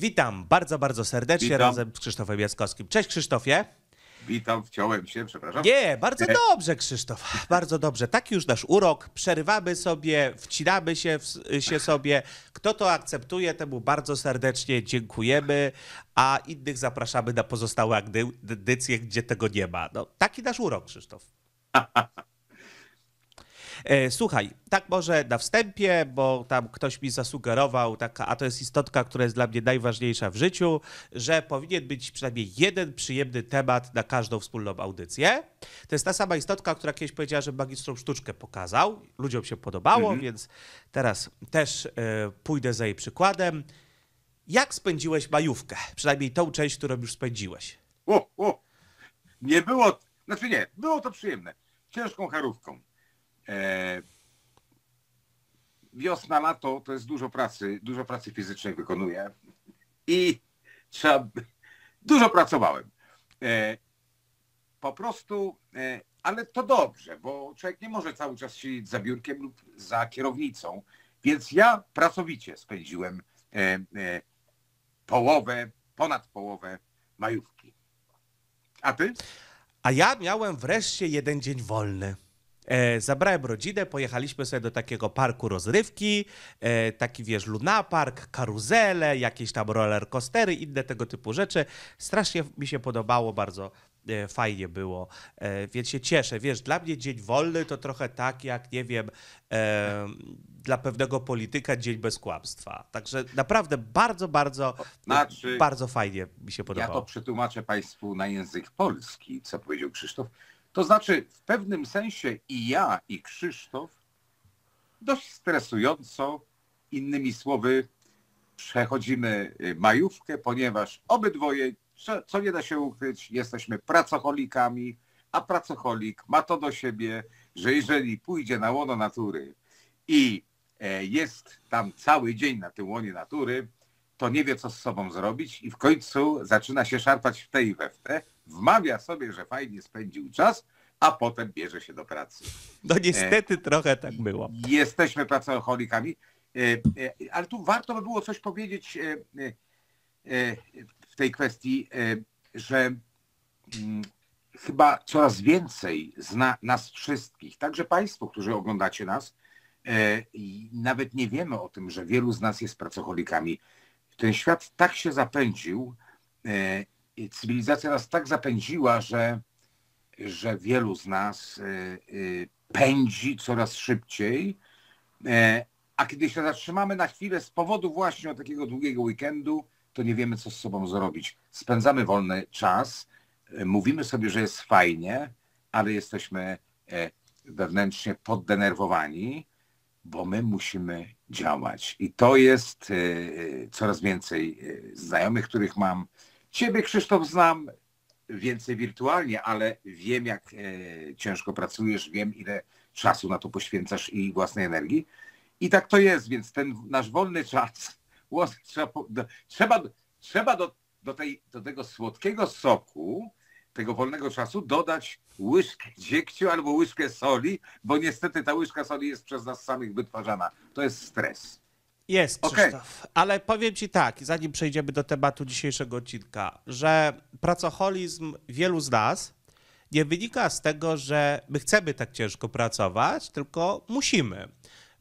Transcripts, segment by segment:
Witam bardzo, bardzo serdecznie Witam. razem z Krzysztofem Jaskowskim. Cześć Krzysztofie. Witam, wciąłem się, przepraszam. Nie, bardzo dobrze Krzysztof, bardzo dobrze. Taki już nasz urok, przerywamy sobie, wcinamy się, w, się sobie. Kto to akceptuje, temu bardzo serdecznie dziękujemy, a innych zapraszamy na pozostałe edycje, gdzie tego nie ma. No, taki nasz urok Krzysztof. E, Słuchaj, tak może na wstępie, bo tam ktoś mi zasugerował, taka, a to jest istotka, która jest dla mnie najważniejsza w życiu, że powinien być przynajmniej jeden przyjemny temat na każdą wspólną audycję. To jest ta sama istotka, która kiedyś powiedziała, że magistrą sztuczkę pokazał. Ludziom się podobało, więc teraz też e, pójdę za jej przykładem. Jak spędziłeś majówkę? Przynajmniej tą część, którą już spędziłeś. O, o. Nie było, znaczy nie, było to przyjemne. Ciężką charówką. E, wiosna, lato to jest dużo pracy, dużo pracy fizycznej wykonuję i trzeba, dużo pracowałem. E, po prostu, e, ale to dobrze, bo człowiek nie może cały czas siedzieć za biurkiem lub za kierownicą, więc ja pracowicie spędziłem połowę, ponad połowę majówki. A ty? A ja miałem wreszcie jeden dzień wolny. E, zabrałem rodzinę, pojechaliśmy sobie do takiego parku rozrywki, e, taki wiesz, lunapark, karuzele, jakieś tam roller coastery, inne tego typu rzeczy. Strasznie mi się podobało, bardzo e, fajnie było, więc się cieszę. Wiesz, dla mnie dzień wolny to trochę tak jak, nie wiem, dla pewnego polityka dzień bez kłamstwa. Także naprawdę bardzo, bardzo, Znaczy- bardzo fajnie mi się Ja podobało. to przetłumaczę Państwu na język polski, co powiedział Krzysztof. To znaczy, w pewnym sensie i ja, i Krzysztof dość stresująco, innymi słowy, przechodzimy y, majówkę, ponieważ obydwoje, co- co nie da się ukryć, jesteśmy pracocholikami, a pracocholik ma to do siebie, że jeżeli pójdzie na łono natury i e, jest tam cały dzień na tym łonie natury, to nie wie, co z sobą zrobić i w końcu zaczyna się szarpać w te i we w te, wmawia sobie, że fajnie spędził czas, a potem bierze się do pracy. No niestety trochę tak było. Jesteśmy pracocholikami, e, e, ale tu warto by było coś powiedzieć e, w tej kwestii, że mm, chyba coraz więcej zna nas wszystkich, także Państwo, którzy oglądacie nas, i nawet nie wiemy o tym, że wielu z nas jest pracocholikami. Ten świat tak się zapędził, cywilizacja nas tak zapędziła, że, że wielu z nas e, e, pędzi coraz szybciej, e, a kiedy się zatrzymamy na chwilę z powodu właśnie takiego długiego weekendu, to nie wiemy, co z sobą zrobić. Spędzamy wolny czas, e, mówimy sobie, że jest fajnie, ale jesteśmy e, wewnętrznie poddenerwowani, bo my musimy działać. I to jest coraz więcej znajomych, których mam. Ciebie, Krzysztof, znam więcej wirtualnie, ale wiem, jak e, ciężko pracujesz, wiem, ile czasu na to poświęcasz i własnej energii. I tak to jest, więc ten nasz wolny czas trzeba, trzeba, trzeba do, do, tej, do tego słodkiego soku, tego wolnego czasu dodać łyżkę dziegciu albo łyżkę soli, bo niestety ta łyżka soli jest przez nas samych wytwarzana. To jest stres. Jest. Krzysztof. Ale powiem ci tak, zanim przejdziemy do tematu dzisiejszego odcinka, że pracoholizm wielu z nas nie wynika z tego, że my chcemy tak ciężko pracować, tylko musimy.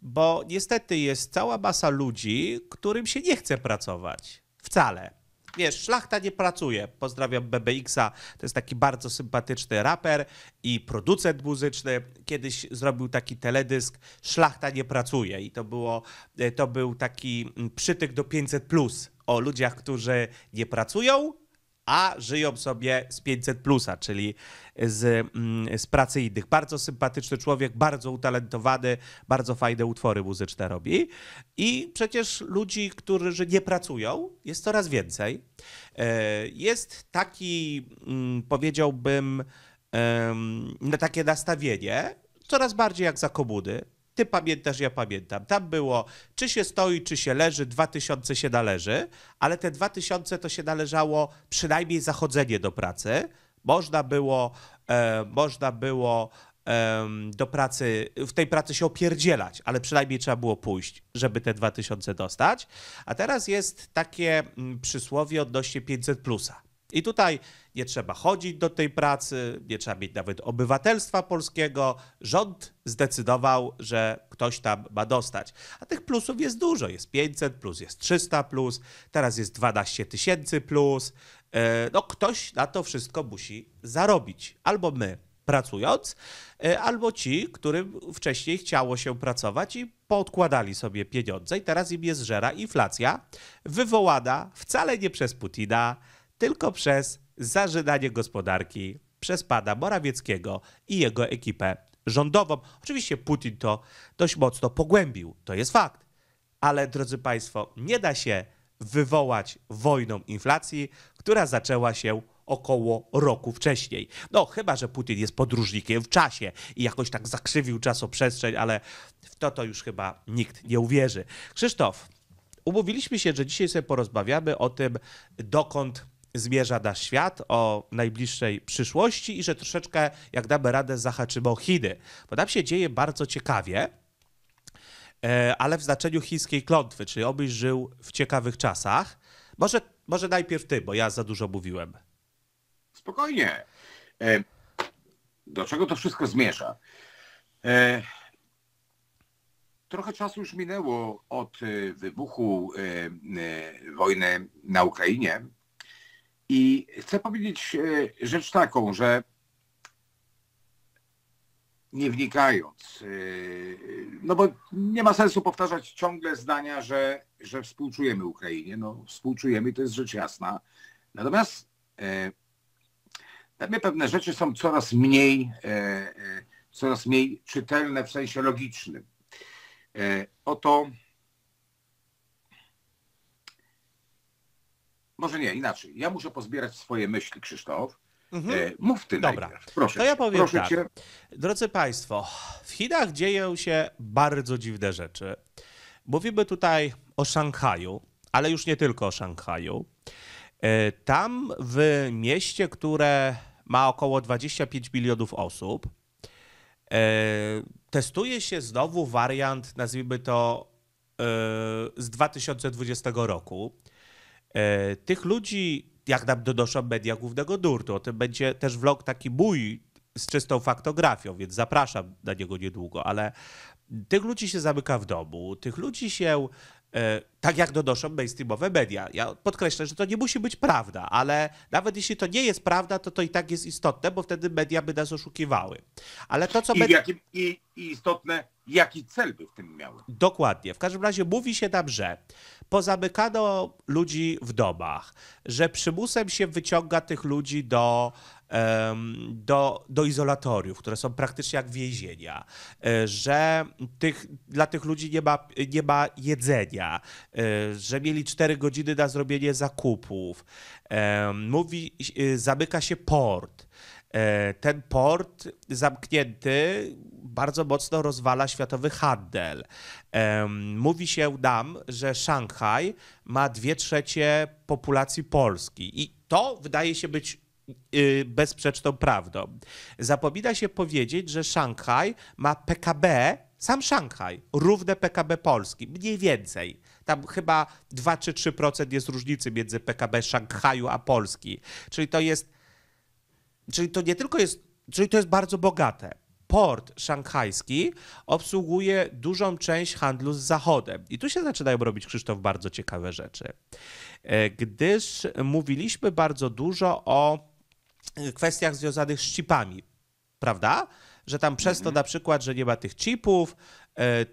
Bo niestety jest cała masa ludzi, którym się nie chce pracować. Wcale. Wiesz, szlachta nie pracuje. Pozdrawiam BBX-a. To jest taki bardzo sympatyczny raper i producent muzyczny. Kiedyś zrobił taki teledysk Szlachta nie pracuje i to było, to był taki przytyk do 500 plus o ludziach, którzy nie pracują, a żyją sobie z 500 plusa, czyli z, mm, z pracy innych. Bardzo sympatyczny człowiek, bardzo utalentowany, bardzo fajne utwory muzyczne robi. I przecież ludzi, którzy nie pracują, jest coraz więcej. E, Jest taki, mm, powiedziałbym, takie nastawienie, coraz bardziej jak za komuny. Ty pamiętasz, ja pamiętam. Tam było, czy się stoi, czy się leży, 2000 się należy, ale te 2000 to się należało przynajmniej zachodzenie do pracy. Można było, e, można było do pracy, w tej pracy się opierdzielać, ale przynajmniej trzeba było pójść, żeby te 2000 dostać. A teraz jest takie mm, przysłowie odnośnie 500 plusa. I tutaj nie trzeba chodzić do tej pracy, nie trzeba mieć nawet obywatelstwa polskiego. Rząd zdecydował, że ktoś tam ma dostać. A tych plusów jest dużo. Jest 500 plus, jest 300 plus, teraz jest 12 tysięcy plus. E, No ktoś na to wszystko musi zarobić. Albo my pracując, e, albo ci, którym wcześniej chciało się pracować i poodkładali sobie pieniądze i teraz im jest żera inflacja, wywołana wcale nie przez Putina, tylko przez zażynanie gospodarki przez pana Morawieckiego i jego ekipę rządową. Oczywiście Putin to dość mocno pogłębił, to jest fakt. Ale drodzy Państwo, nie da się wywołać wojną inflacji, która zaczęła się około roku wcześniej. No, chyba, że Putin jest podróżnikiem w czasie i jakoś tak zakrzywił czasoprzestrzeń, ale w to to już chyba nikt nie uwierzy. Krzysztof, umówiliśmy się, że dzisiaj sobie porozmawiamy o tym, dokąd zmierza nasz świat, o najbliższej przyszłości i że troszeczkę, jak damy radę, zahaczymy o Chiny. Bo tam się dzieje bardzo ciekawie, e, ale w znaczeniu chińskiej klątwy, czyli obyś żył w ciekawych czasach. Może, może najpierw ty, bo ja za dużo mówiłem. Spokojnie. E, Do czego to wszystko zmierza? E, Trochę czasu już minęło od wybuchu wojny na Ukrainie i chcę powiedzieć e, rzecz taką, że nie wnikając, e, no bo nie ma sensu powtarzać ciągle zdania, że, że współczujemy Ukrainie. No współczujemy, to jest rzecz jasna. Natomiast e, dla mnie pewne rzeczy są coraz mniej, e, e, coraz mniej czytelne w sensie logicznym. E, Oto, może nie, inaczej. Ja muszę pozbierać swoje myśli, Krzysztof. E, Mów ty Dobra. najpierw. Proszę To ja powiem proszę tak. cię. Drodzy Państwo, w Chinach dzieją się bardzo dziwne rzeczy. Mówimy tutaj o Szanghaju, ale już nie tylko o Szanghaju. E, Tam w mieście, które ma około 25 milionów osób, e, testuje się znowu wariant, nazwijmy to z 2020 roku. E, Tych ludzi, jak nam donoszą media głównego nurtu, o tym będzie też vlog taki mój z czystą faktografią, więc zapraszam na niego niedługo, ale tych ludzi się zamyka w domu, tych ludzi się, e, tak jak donoszą mainstreamowe media. Ja podkreślę, że to nie musi być prawda, ale nawet jeśli to nie jest prawda, to to i tak jest istotne, bo wtedy media by nas oszukiwały. Ale to, co I, media... jakim, i, I istotne, jaki cel by w tym miały? Dokładnie. W każdym razie mówi się tam, że pozamykano ludzi w domach, że przymusem się wyciąga tych ludzi do, do, do izolatoriów, które są praktycznie jak więzienia, e, że tych, dla tych ludzi nie ma, nie ma jedzenia, że mieli 4 godziny na zrobienie zakupów. Em, Mówi, e, zamyka się port. E, Ten port zamknięty bardzo mocno rozwala światowy handel. Mówi się nam, że Szanghaj ma dwie trzecie populacji Polski i to wydaje się być y, bezsprzeczną prawdą. Zapomina się powiedzieć, że Szanghaj ma PKB, sam Szanghaj, równe PKB Polski, mniej więcej. Tam chyba 2 czy 3% jest różnicy między PKB Szanghaju a Polski. Czyli to jest czyli to nie tylko jest, czyli to jest bardzo bogate. Port szanghajski obsługuje dużą część handlu z Zachodem. I tu się zaczynają robić, Krzysztof, bardzo ciekawe rzeczy. E, Gdyż mówiliśmy bardzo dużo o e, kwestiach związanych z chipami, prawda? Że tam przez to na przykład, że nie ma tych chipów,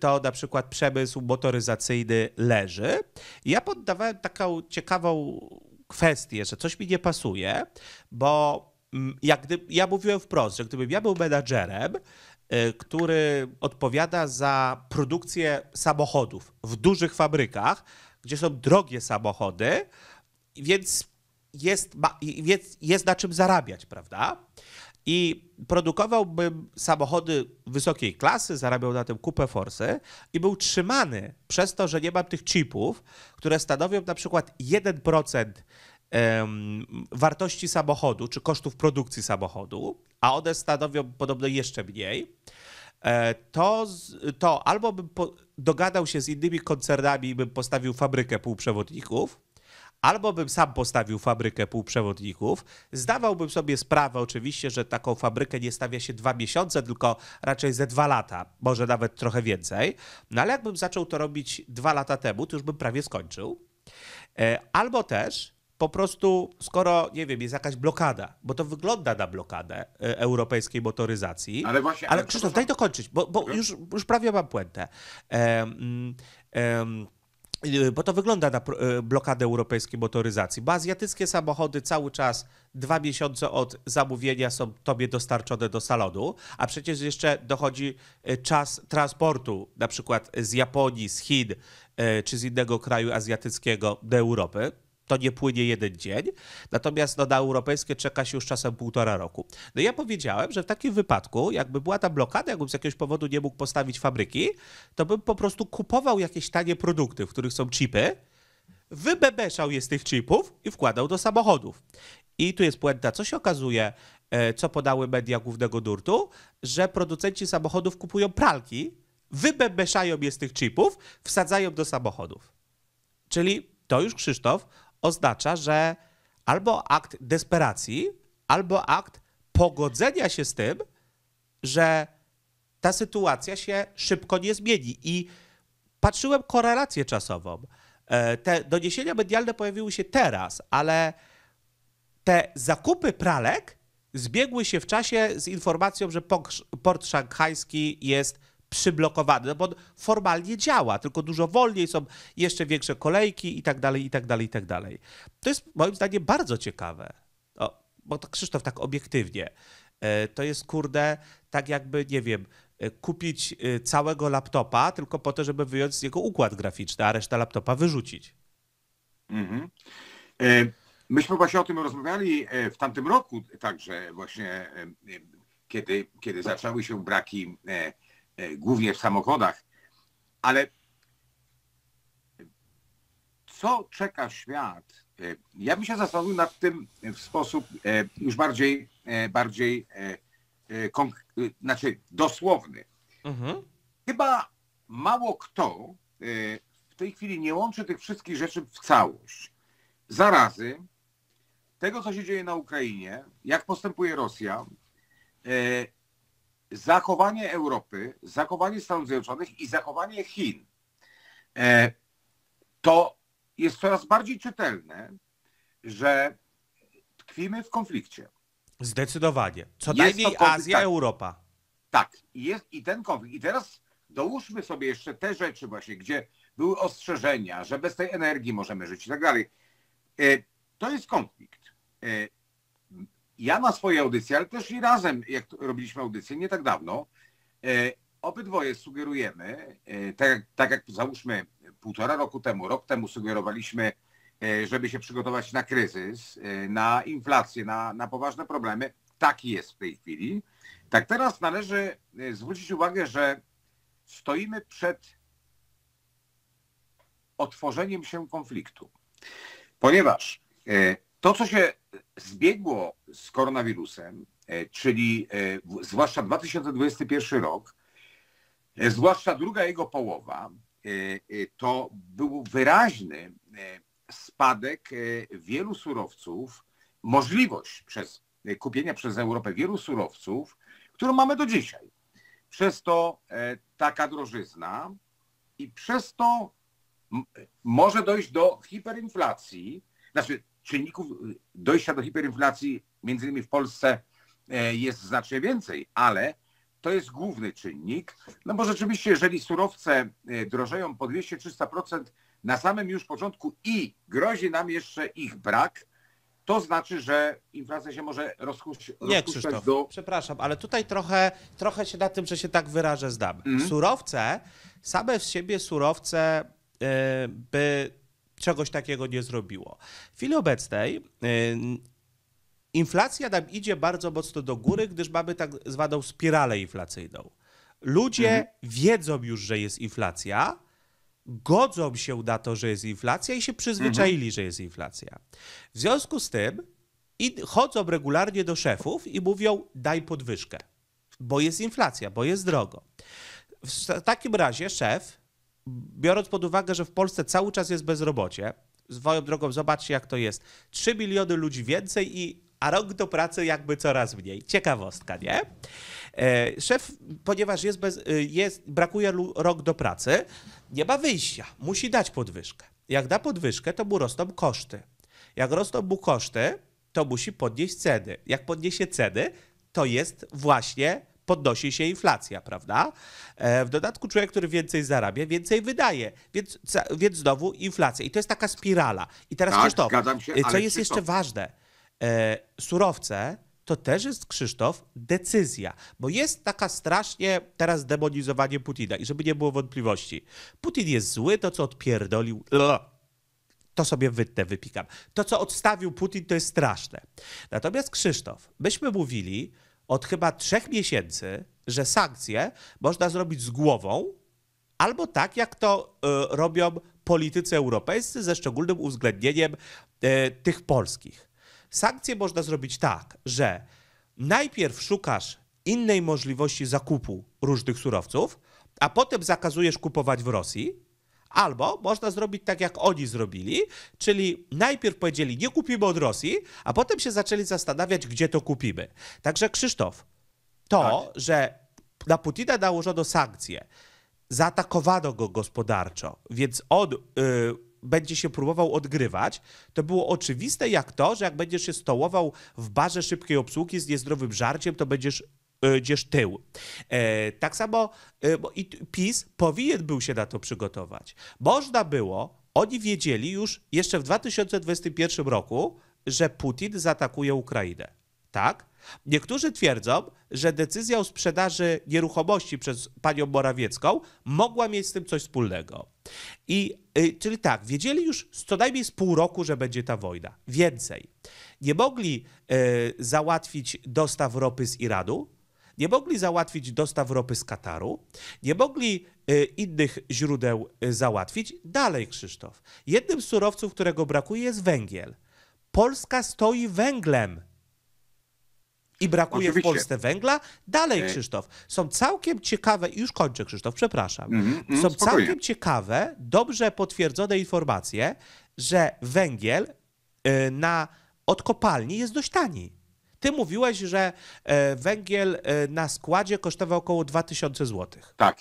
to na przykład przemysł motoryzacyjny leży. Ja poddawałem taką ciekawą kwestię, że coś mi nie pasuje, bo mm, jak gdy, ja mówiłem wprost, że gdybym ja był menadżerem, y, który odpowiada za produkcję samochodów w dużych fabrykach, gdzie są drogie samochody, więc jest, jest, jest na czym zarabiać, prawda? I produkowałbym samochody wysokiej klasy, zarabiał na tym kupę forsy i był trzymany przez to, że nie mam tych chipów, które stanowią na przykład 1% em, wartości samochodu czy kosztów produkcji samochodu, a one stanowią podobno jeszcze mniej, e, to, to albo bym dogadał się z innymi koncernami i bym postawił fabrykę półprzewodników, albo bym sam postawił fabrykę półprzewodników. Zdawałbym sobie sprawę oczywiście, że taką fabrykę nie stawia się dwa miesiące, tylko raczej ze dwa lata, może nawet trochę więcej. No ale jakbym zaczął to robić dwa lata temu, to już bym prawie skończył. E, Albo też po prostu, skoro, nie wiem, jest jakaś blokada, bo to wygląda na blokadę e, europejskiej motoryzacji. Ale właśnie- Ale Krzysztof, przepraszam. daj dokończyć, bo, bo już, już prawie mam puentę. Em, y, bo to wygląda na y, blokadę europejskiej motoryzacji, bo azjatyckie samochody cały czas dwa miesiące od zamówienia są tobie dostarczone do salonu, a przecież jeszcze dochodzi y, czas transportu, na przykład z Japonii, z Chin y, czy z innego kraju azjatyckiego do Europy. To nie płynie jeden dzień, natomiast no, na europejskie czeka się już czasem półtora roku. No ja powiedziałem, że w takim wypadku, jakby była ta blokada, jakbym z jakiegoś powodu nie mógł postawić fabryki, to bym po prostu kupował jakieś tanie produkty, w których są chipy, wybebeszał je z tych chipów i wkładał do samochodów. I tu jest puenta, co się okazuje, e, co podały media głównego nurtu, że producenci samochodów kupują pralki, wybebeszają je z tych chipów, wsadzają do samochodów. Czyli to już, Krzysztof, oznacza, że albo akt desperacji, albo akt pogodzenia się z tym, że ta sytuacja się szybko nie zmieni. I patrzyłem korelację czasową. E, Te doniesienia medialne pojawiły się teraz, ale te zakupy pralek zbiegły się w czasie z informacją, że port szanghajski jest przyblokowany, no bo on formalnie działa, tylko dużo wolniej, są jeszcze większe kolejki i tak dalej, i tak dalej, i tak dalej. To jest moim zdaniem bardzo ciekawe. O, bo to Krzysztof tak obiektywnie. E, To jest kurde, tak jakby, nie wiem, e, kupić e, całego laptopa tylko po to, żeby wyjąć z niego układ graficzny, a resztę laptopa wyrzucić. Mhm. Myśmy właśnie o tym rozmawiali w tamtym roku także właśnie, kiedy, kiedy zaczęły się braki głównie w samochodach, ale co czeka świat? E, Ja bym się zastanowił nad tym w sposób e, już bardziej, e, bardziej e, e, e, znaczy dosłowny. Mhm. Chyba mało kto e, w tej chwili nie łączy tych wszystkich rzeczy w całość. Zarazy, tego co się dzieje na Ukrainie, jak postępuje Rosja, e, zachowanie Europy, zachowanie Stanów Zjednoczonych i zachowanie Chin. E, To jest coraz bardziej czytelne, że tkwimy w konflikcie. Zdecydowanie. Co Jest najmniej konflikt, Azja, tak. Europa. Tak, i jest i ten konflikt. I teraz dołóżmy sobie jeszcze te rzeczy właśnie, gdzie były ostrzeżenia, że bez tej energii możemy żyć i tak dalej. E, To jest konflikt. Ja na swojej audycji, ale też i razem, jak robiliśmy audycję nie tak dawno, e, obydwoje sugerujemy, e, tak, tak jak załóżmy półtora roku temu, rok temu sugerowaliśmy, e, żeby się przygotować na kryzys, na inflację, na, na poważne problemy. Taki jest w tej chwili. Tak teraz należy zwrócić uwagę, że stoimy przed otworzeniem się konfliktu. Ponieważ to, co się zbiegło z koronawirusem, e, czyli e, zwłaszcza 2021 rok, e, zwłaszcza druga jego połowa, to był wyraźny spadek wielu surowców, możliwość przez kupienia przez Europę wielu surowców, którą mamy do dzisiaj. Przez to taka drożyzna i przez to może dojść do hiperinflacji, znaczy czynników y, dojścia do hiperinflacji między innymi w Polsce e, jest znacznie więcej, ale to jest główny czynnik, no bo rzeczywiście jeżeli surowce e, drożeją po 200-300% na samym już początku i grozi nam jeszcze ich brak, to znaczy, że inflacja się może rozhuś, Nie, Krzysztof, do... przepraszam, ale tutaj trochę, trochę się na tym, że się tak wyrażę, zdam. Mhm. Surowce, same z siebie surowce y, by czegoś takiego nie zrobiło. W chwili obecnej y, inflacja nam idzie bardzo mocno do góry, gdyż mamy tak zwaną spiralę inflacyjną. Ludzie Mhm. wiedzą już, że jest inflacja, godzą się na to, że jest inflacja i się przyzwyczaili, że jest inflacja. W związku z tym chodzą regularnie do szefów i mówią: daj podwyżkę, bo jest inflacja, bo jest drogo. W takim razie szef, biorąc pod uwagę, że w Polsce cały czas jest bezrobocie, swoją drogą zobaczcie jak to jest. 3 miliony ludzi więcej i a rok do pracy jakby coraz mniej. Ciekawostka, nie? E, szef, ponieważ jest bez, y, jest, brakuje rok do pracy, nie ma wyjścia. Musi dać podwyżkę. Jak da podwyżkę, to mu rosną koszty. Jak rosną mu koszty, to musi podnieść ceny. Jak podniesie ceny, to jest właśnie podnosi się inflacja, prawda? E, W dodatku człowiek, który więcej zarabia, więcej wydaje, więc, więc znowu inflacja. I to jest taka spirala. I teraz Tak, Krzysztof, się, e, co jest Krzysztof- jeszcze ważne? E, surowce to też jest, Krzysztof, decyzja, bo jest taka strasznie teraz demonizowanie Putina i żeby nie było wątpliwości. Putin jest zły, to co odpierdolił, to sobie wytnę, wypikam. To, co odstawił Putin, to jest straszne. Natomiast Krzysztof, myśmy mówili od chyba trzech miesięcy, że sankcje można zrobić z głową, albo tak, jak to y, robią politycy europejscy, ze szczególnym uwzględnieniem y, tych polskich. Sankcje można zrobić tak, że najpierw szukasz innej możliwości zakupu różnych surowców, a potem zakazujesz kupować w Rosji, Albo można zrobić tak, jak oni zrobili, czyli najpierw powiedzieli, nie kupimy od Rosji, a potem się zaczęli zastanawiać, gdzie to kupimy. Także Krzysztof, to, że na Putina nałożono sankcje, zaatakowano go gospodarczo, więc on y, będzie się próbował odgrywać, to było oczywiste jak to, że jak będziesz się stołował w barze szybkiej obsługi z niezdrowym żarciem, to będziesz gdzieś tył. E, tak samo y, i PiS powinien był się na to przygotować. Można było, oni wiedzieli już jeszcze w 2021 roku, że Putin zaatakuje Ukrainę. Tak? Niektórzy twierdzą, że decyzja o sprzedaży nieruchomości przez panią Morawiecką mogła mieć z tym coś wspólnego. I, y, czyli tak, wiedzieli już co najmniej z pół roku, że będzie ta wojna. Więcej. Nie mogli y, załatwić dostaw ropy z Iranu, nie mogli załatwić dostaw ropy z Kataru, nie mogli y, innych źródeł y, załatwić. Dalej, Krzysztof. Jednym z surowców, którego brakuje, jest węgiel. Polska stoi węglem. I brakuje Oczywiście. w Polsce węgla. Dalej, E. Krzysztof. Są całkiem ciekawe, i już kończę, Krzysztof, przepraszam. Mhm, mhm, Są spokojnie. całkiem ciekawe, dobrze potwierdzone informacje, że węgiel na, od kopalni jest dość tani. Ty mówiłeś, że e, węgiel e, na składzie kosztował około 2000 zł. Tak.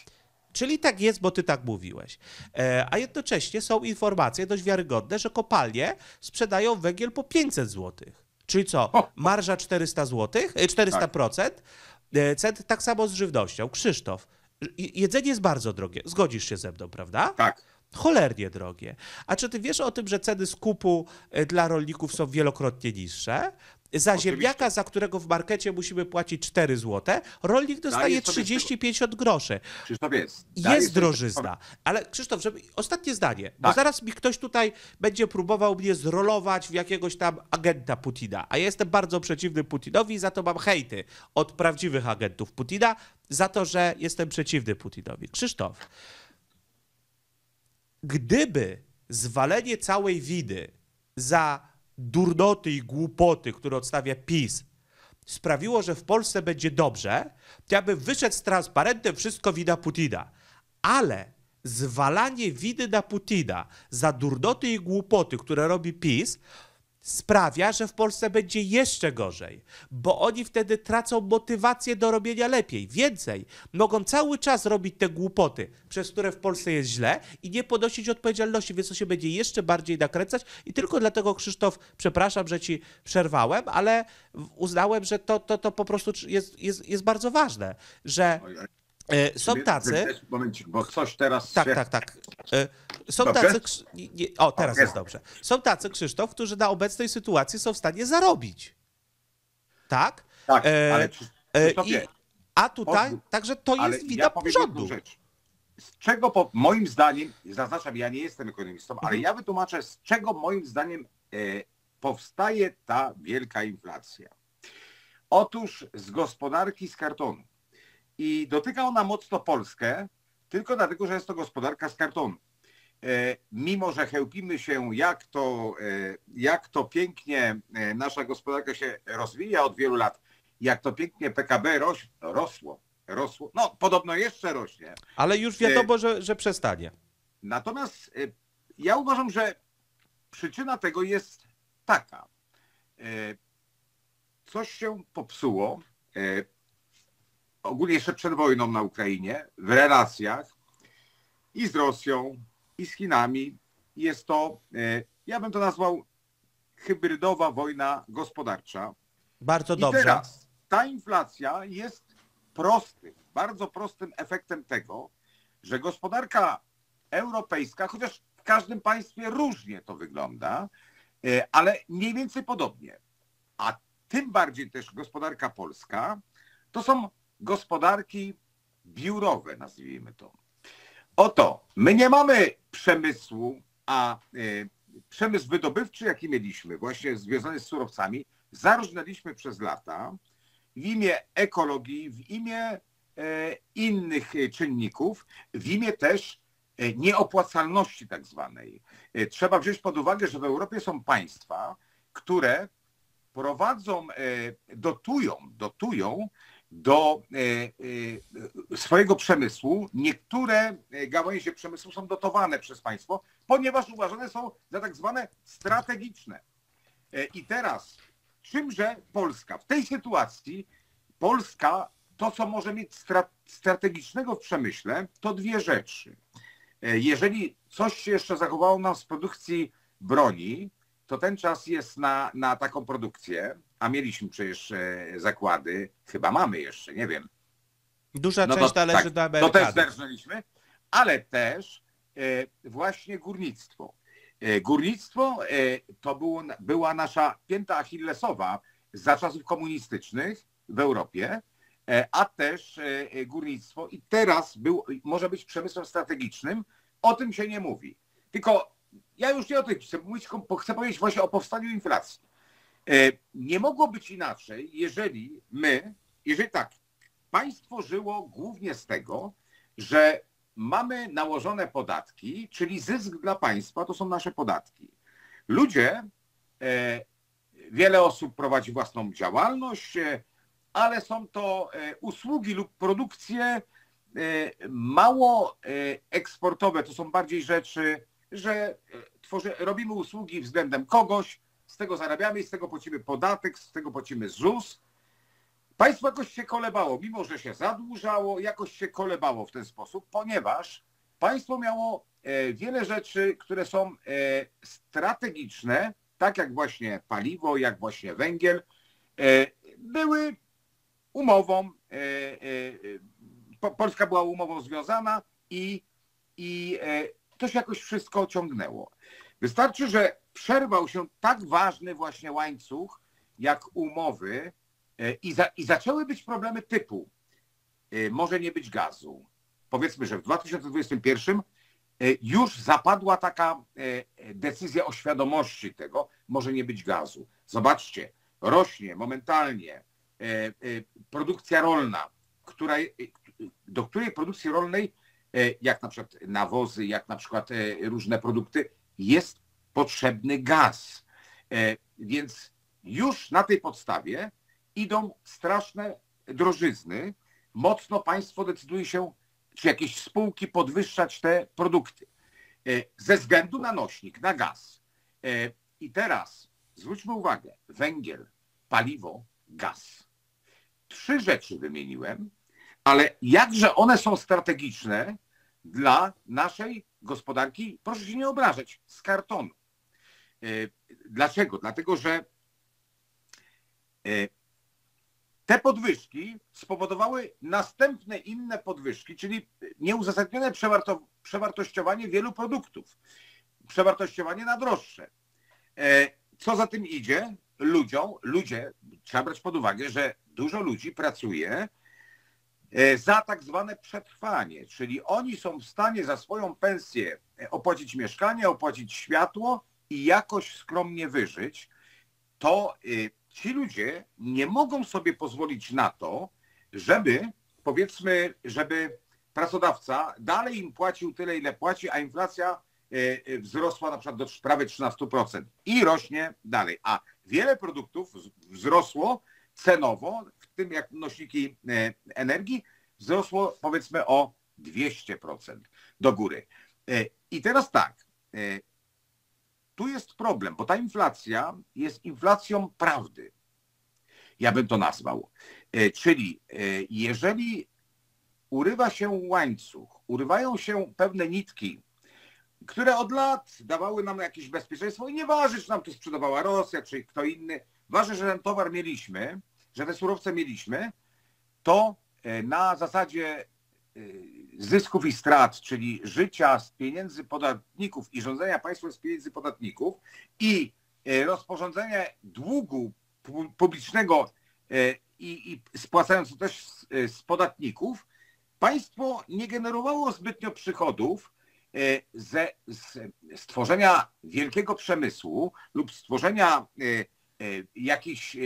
Czyli tak jest, bo ty tak mówiłeś. E, A jednocześnie są informacje dość wiarygodne, że kopalnie sprzedają węgiel po 500 zł. Czyli co? Marża 400 zł, e, 400%, e, cent tak samo z żywnością. Krzysztof, je- jedzenie jest bardzo drogie. Zgodzisz się ze mną, prawda? Tak. Cholernie drogie. A czy ty wiesz o tym, że ceny skupu dla rolników są wielokrotnie niższe? Za Oczywiście. ziemniaka, za którego w markecie musimy płacić 4 zł, rolnik dostaje Daję sobie 30-50 groszy. Krzysztof jest. Daję Jest drożyzna. Ale Krzysztof, żeby... ostatnie zdanie, bo Tak. zaraz mi ktoś tutaj będzie próbował mnie zrolować w jakiegoś tam agenta Putina. A ja jestem bardzo przeciwny Putinowi i za to mam hejty od prawdziwych agentów Putina, za to, że jestem przeciwny Putinowi. Krzysztof, gdyby zwalenie całej winy za durnoty i głupoty, które odstawia PiS, sprawiło, że w Polsce będzie dobrze, to ja bym wyszedł z transparentem wszystko wina Putina. Ale zwalanie winy na Putina za durnoty i głupoty, które robi PiS, sprawia, że w Polsce będzie jeszcze gorzej, bo oni wtedy tracą motywację do robienia lepiej. Więcej, mogą cały czas robić te głupoty, przez które w Polsce jest źle i nie ponosić odpowiedzialności, więc to się będzie jeszcze bardziej nakręcać i tylko dlatego, Krzysztof, przepraszam, że ci przerwałem, ale uznałem, że to, to, to po prostu jest, jest, jest bardzo ważne, że e, są tacy... Momencik, bo coś teraz Tak, się... tak, tak. Są Dobrze? tacy. Nie- O, teraz O, jest dobrze. Są tacy, Krzysztof, którzy na obecnej sytuacji są w stanie zarobić. Tak? Tak, E, ale Krzysz- E, I, a tutaj, pozwól. także to jest wina ja rządu. rzecz. Z czego, po, moim zdaniem, zaznaczam, ja nie jestem ekonomistą, Mhm. ale ja wytłumaczę, z czego moim zdaniem e, powstaje ta wielka inflacja. Otóż z gospodarki z kartonu. I dotyka ona mocno Polskę, tylko dlatego, że jest to gospodarka z kartonu. E, mimo że chełpimy się, jak to, e, jak to pięknie e, nasza gospodarka się rozwija od wielu lat, jak to pięknie PKB roś, rosło, rosło, no podobno jeszcze rośnie. Ale już wiadomo, że, że przestanie. Natomiast ja uważam, że przyczyna tego jest taka. Coś się popsuło, ogólnie jeszcze przed wojną na Ukrainie, w relacjach i z Rosją, i z Chinami. Jest to, e, ja bym to nazwał hybrydowa wojna gospodarcza. Bardzo I dobrze. teraz ta inflacja jest prostym, bardzo prostym efektem tego, że gospodarka europejska, chociaż w każdym państwie różnie to wygląda, e, ale mniej więcej podobnie. A tym bardziej też gospodarka polska, to są gospodarki biurowe, nazwijmy to. Oto, my nie mamy przemysłu, a e, przemysł wydobywczy, jaki mieliśmy, właśnie związany z surowcami, zarżnęliśmy przez lata w imię ekologii, w imię e, innych e, czynników, w imię też nieopłacalności tak zwanej. Trzeba wziąć pod uwagę, że w Europie są państwa, które prowadzą, dotują, dotują do e, e, swojego przemysłu. Niektóre e, gałęzie przemysłu są dotowane przez państwo, ponieważ uważane są za tak zwane strategiczne. I teraz, czymże Polska? W tej sytuacji Polska, to co może mieć stra- strategicznego w przemyśle, to dwie rzeczy. Jeżeli coś się jeszcze zachowało nam z produkcji broni, to ten czas jest na, na taką produkcję, a mieliśmy przecież e, zakłady, chyba mamy jeszcze, nie wiem, Duża no to część należy tak, do to też zerżnęliśmy, ale też e, właśnie górnictwo. E, górnictwo to było, była nasza pięta achillesowa za czasów komunistycznych w Europie, a też górnictwo i teraz był, może być przemysłem strategicznym. O tym się nie mówi. Tylko ja już nie o tym chcę mówić, chcę powiedzieć właśnie o powstaniu inflacji. E, Nie mogło być inaczej, jeżeli my, jeżeli tak, państwo żyło głównie z tego, że mamy nałożone podatki, czyli zysk dla państwa to są nasze podatki. Ludzie, e, wiele osób prowadzi własną działalność, e, ale są to usługi lub produkcje mało eksportowe. To są bardziej rzeczy, że tworzy, robimy usługi względem kogoś, z tego zarabiamy, z tego płacimy podatek, z tego płacimy ZUS. Państwo jakoś się kolebało, mimo że się zadłużało, jakoś się kolebało w ten sposób, ponieważ państwo miało e, wiele rzeczy, które są e, strategiczne, tak jak właśnie paliwo, jak właśnie węgiel, e, były umową, Po- Polska była umową związana i, i to się jakoś wszystko ciągnęło. Wystarczy, że przerwał się tak ważny właśnie łańcuch, jak umowy, E, I, za, I zaczęły być problemy typu e, może nie być gazu. Powiedzmy, że w 2021 e, już zapadła taka decyzja o świadomości tego, może nie być gazu. Zobaczcie, rośnie momentalnie produkcja rolna, która, do której produkcji rolnej, jak na przykład nawozy, jak na przykład różne produkty, jest potrzebny gaz. E, Więc już na tej podstawie idą straszne drożyzny. Mocno państwo decyduje się, czy jakieś spółki podwyższać te produkty. E, Ze względu na nośnik, na gaz. E, I teraz zwróćmy uwagę, węgiel, paliwo, gaz. Trzy rzeczy wymieniłem, ale jakże one są strategiczne dla naszej gospodarki, proszę się nie obrażać, z kartonu. E, Dlaczego? Dlatego, że e, te podwyżki spowodowały następne inne podwyżki, czyli nieuzasadnione przewarto, przewartościowanie wielu produktów, przewartościowanie na droższe. E, Co za tym idzie? Ludziom, ludzie, trzeba brać pod uwagę, że dużo ludzi pracuje za tak zwane przetrwanie, czyli oni są w stanie za swoją pensję e, opłacić mieszkanie, opłacić światło i jakoś skromnie wyżyć. To y, ci ludzie nie mogą sobie pozwolić na to, żeby, powiedzmy, żeby pracodawca dalej im płacił tyle, ile płaci, a inflacja e, e, wzrosła na przykład do prawie 13% i rośnie dalej. A wiele produktów wzrosło cenowo, tym jak nośniki e, energii, wzrosło powiedzmy o 200% do góry. E, I teraz tak, e, tu jest problem, bo ta inflacja jest inflacją prawdy. Ja bym to nazwał. Czyli jeżeli urywa się łańcuch, urywają się pewne nitki, które od lat dawały nam jakieś bezpieczeństwo i nie waży, czy nam to sprzedawała Rosja, czy kto inny. Waży, że ten towar mieliśmy, że te surowce mieliśmy, to e, na zasadzie e, zysków i strat, czyli życia z pieniędzy podatników i rządzenia państwa z pieniędzy podatników i e, rozporządzenie długu pu- publicznego i, i spłacając to też z, z podatników, państwo nie generowało zbytnio przychodów ze z stworzenia wielkiego przemysłu lub stworzenia e, jakichś, e,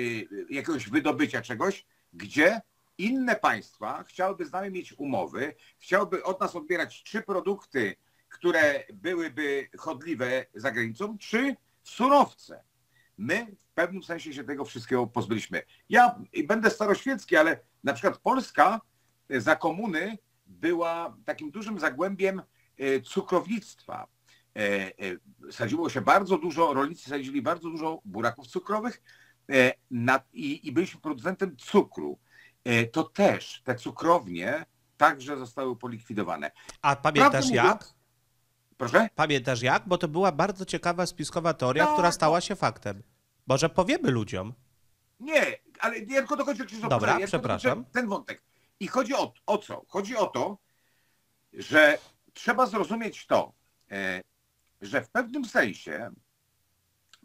jakiegoś wydobycia czegoś, gdzie inne państwa chciałyby z nami mieć umowy, chciałyby od nas odbierać czy produkty, które byłyby chodliwe za granicą, czy surowce. My w pewnym sensie się tego wszystkiego pozbyliśmy. Ja będę staroświecki, ale na przykład Polska e, za komuny była takim dużym zagłębiem cukrownictwa. E, e, Sadziło się bardzo dużo, rolnicy sadzili bardzo dużo buraków cukrowych e, i, byliśmy producentem cukru. To też te cukrownie także zostały polikwidowane. A pamiętasz jak? Proszę? Pamiętasz jak? Bo to była bardzo ciekawa spiskowa teoria, Tak, która no. stała się faktem. Może powiemy ludziom. Nie, ale nie tylko dokończę Krzysztof. Dobra, ja przepraszam. Ten wątek. I chodzi o, o co? Chodzi o to, że trzeba zrozumieć to, że w pewnym sensie,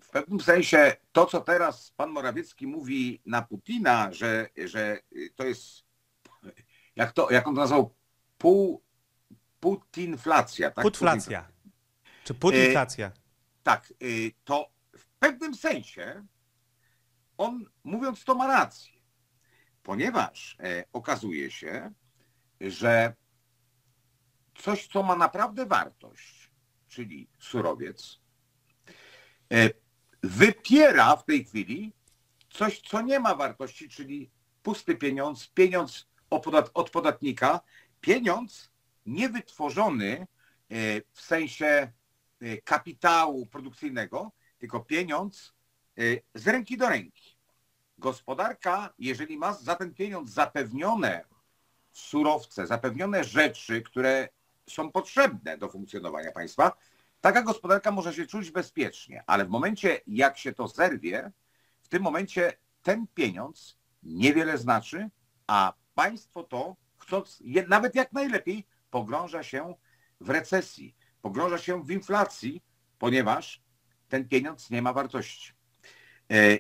w pewnym sensie to, co teraz pan Morawiecki mówi na Putina, że, że to jest, jak to, jak on to nazwał, pół, putinflacja. Tak? Putflacja. Czy putinflacja? Tak, y, to w pewnym sensie on mówiąc to ma rację, ponieważ e, okazuje się, że coś, co ma naprawdę wartość, czyli surowiec, e, wypiera w tej chwili coś, co nie ma wartości, czyli pusty pieniądz, pieniądz od podatnika, pieniądz niewytworzony e, w sensie e, kapitału produkcyjnego, tylko pieniądz z ręki do ręki. Gospodarka, jeżeli ma za ten pieniądz zapewnione surowce, zapewnione rzeczy, które są potrzebne do funkcjonowania państwa, taka gospodarka może się czuć bezpiecznie, ale w momencie, jak się to zerwie, w tym momencie ten pieniądz niewiele znaczy, a państwo to, chcąc nawet jak najlepiej, pogrąża się w recesji, pogrąża się w inflacji, ponieważ ten pieniądz nie ma wartości. E,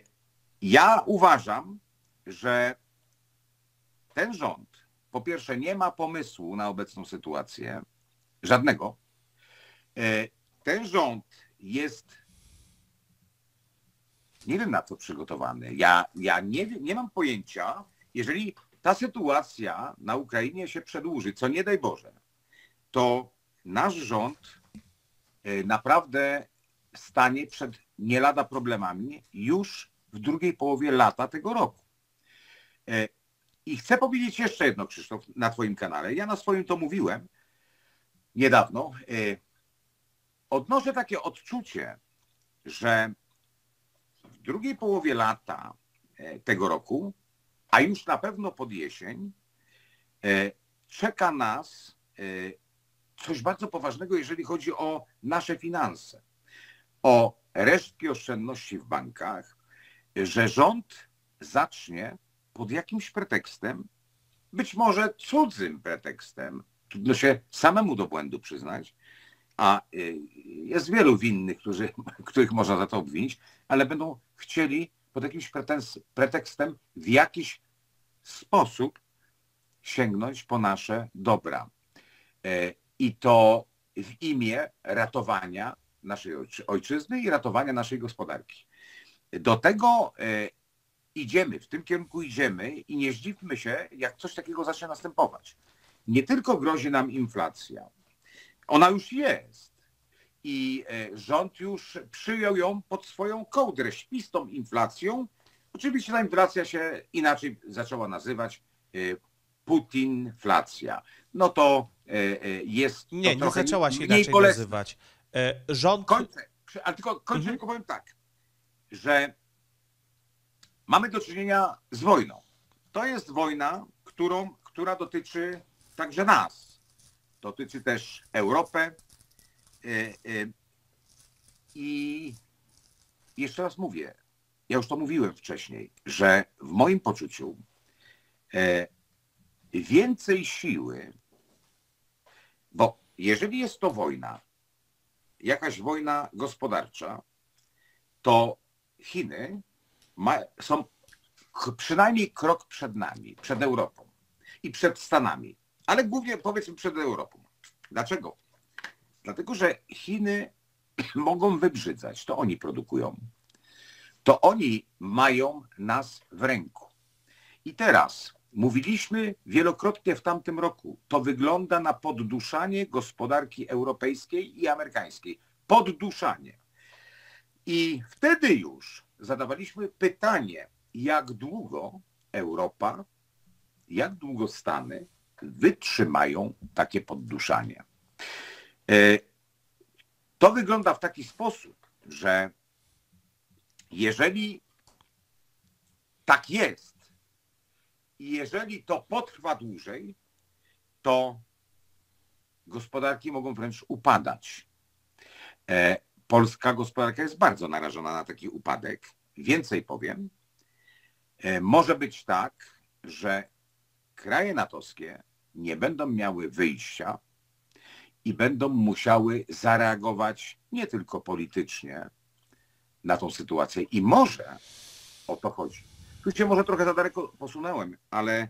Ja uważam, że ten rząd, po pierwsze, nie ma pomysłu na obecną sytuację, żadnego. E, Ten rząd jest nie wiem na co przygotowany. Ja, ja nie, nie mam pojęcia, jeżeli ta sytuacja na Ukrainie się przedłuży, co nie daj Boże, to nasz rząd e, naprawdę stanie przed nie lada problemami już w drugiej połowie lata tego roku. E, I chcę powiedzieć jeszcze jedno, Krzysztof, na Twoim kanale. Ja na swoim to mówiłem niedawno. E, Odnoszę takie odczucie, że w drugiej połowie lata e, tego roku, a już na pewno pod jesień, e, czeka nas e, coś bardzo poważnego, jeżeli chodzi o nasze finanse, o resztki oszczędności w bankach, że rząd zacznie pod jakimś pretekstem, być może cudzym pretekstem, trudno się samemu do błędu przyznać, a y, jest wielu winnych, którzy, których można za to obwinić, ale będą chcieli pod jakimś pretekstem w jakiś sposób sięgnąć po nasze dobra. E, I to w imię ratowania naszej ojczy- ojczyzny i ratowania naszej gospodarki. Do tego e, idziemy, w tym kierunku idziemy i nie zdziwmy się, jak coś takiego zacznie następować. Nie tylko grozi nam inflacja, ona już jest. i e, rząd już przyjął ją pod swoją kołdrę, śpistą inflacją. Oczywiście ta inflacja się inaczej zaczęła nazywać e, Putinflacja. No to e, jest to Nie, nie trochę zaczęła się inaczej bolesne. nazywać. Rząd... Kończę, ale tylko kończę, Mhm. tylko powiem tak, że mamy do czynienia z wojną. To jest wojna, którą, która dotyczy także nas. Dotyczy też Europę. Y, y, I jeszcze raz mówię, ja już to mówiłem wcześniej, że w moim poczuciu e, więcej siły, bo jeżeli jest to wojna, jakaś wojna gospodarcza, to Chiny ma, są przynajmniej krok przed nami, przed Europą i przed Stanami, ale głównie powiedzmy przed Europą. Dlaczego? Dlatego, że Chiny mogą wybrzydzać, to oni produkują. To oni mają nas w ręku. I teraz mówiliśmy wielokrotnie w tamtym roku, to wygląda na podduszanie gospodarki europejskiej i amerykańskiej. Podduszanie. I wtedy już zadawaliśmy pytanie, jak długo Europa, jak długo Stany wytrzymają takie podduszanie. E, To wygląda w taki sposób, że jeżeli tak jest i jeżeli to potrwa dłużej, to gospodarki mogą wręcz upadać. E, Polska gospodarka jest bardzo narażona na taki upadek. Więcej powiem, e, może być tak, że kraje natowskie nie będą miały wyjścia i będą musiały zareagować nie tylko politycznie na tą sytuację. I może o to chodzi. Tu się może trochę za daleko posunąłem, ale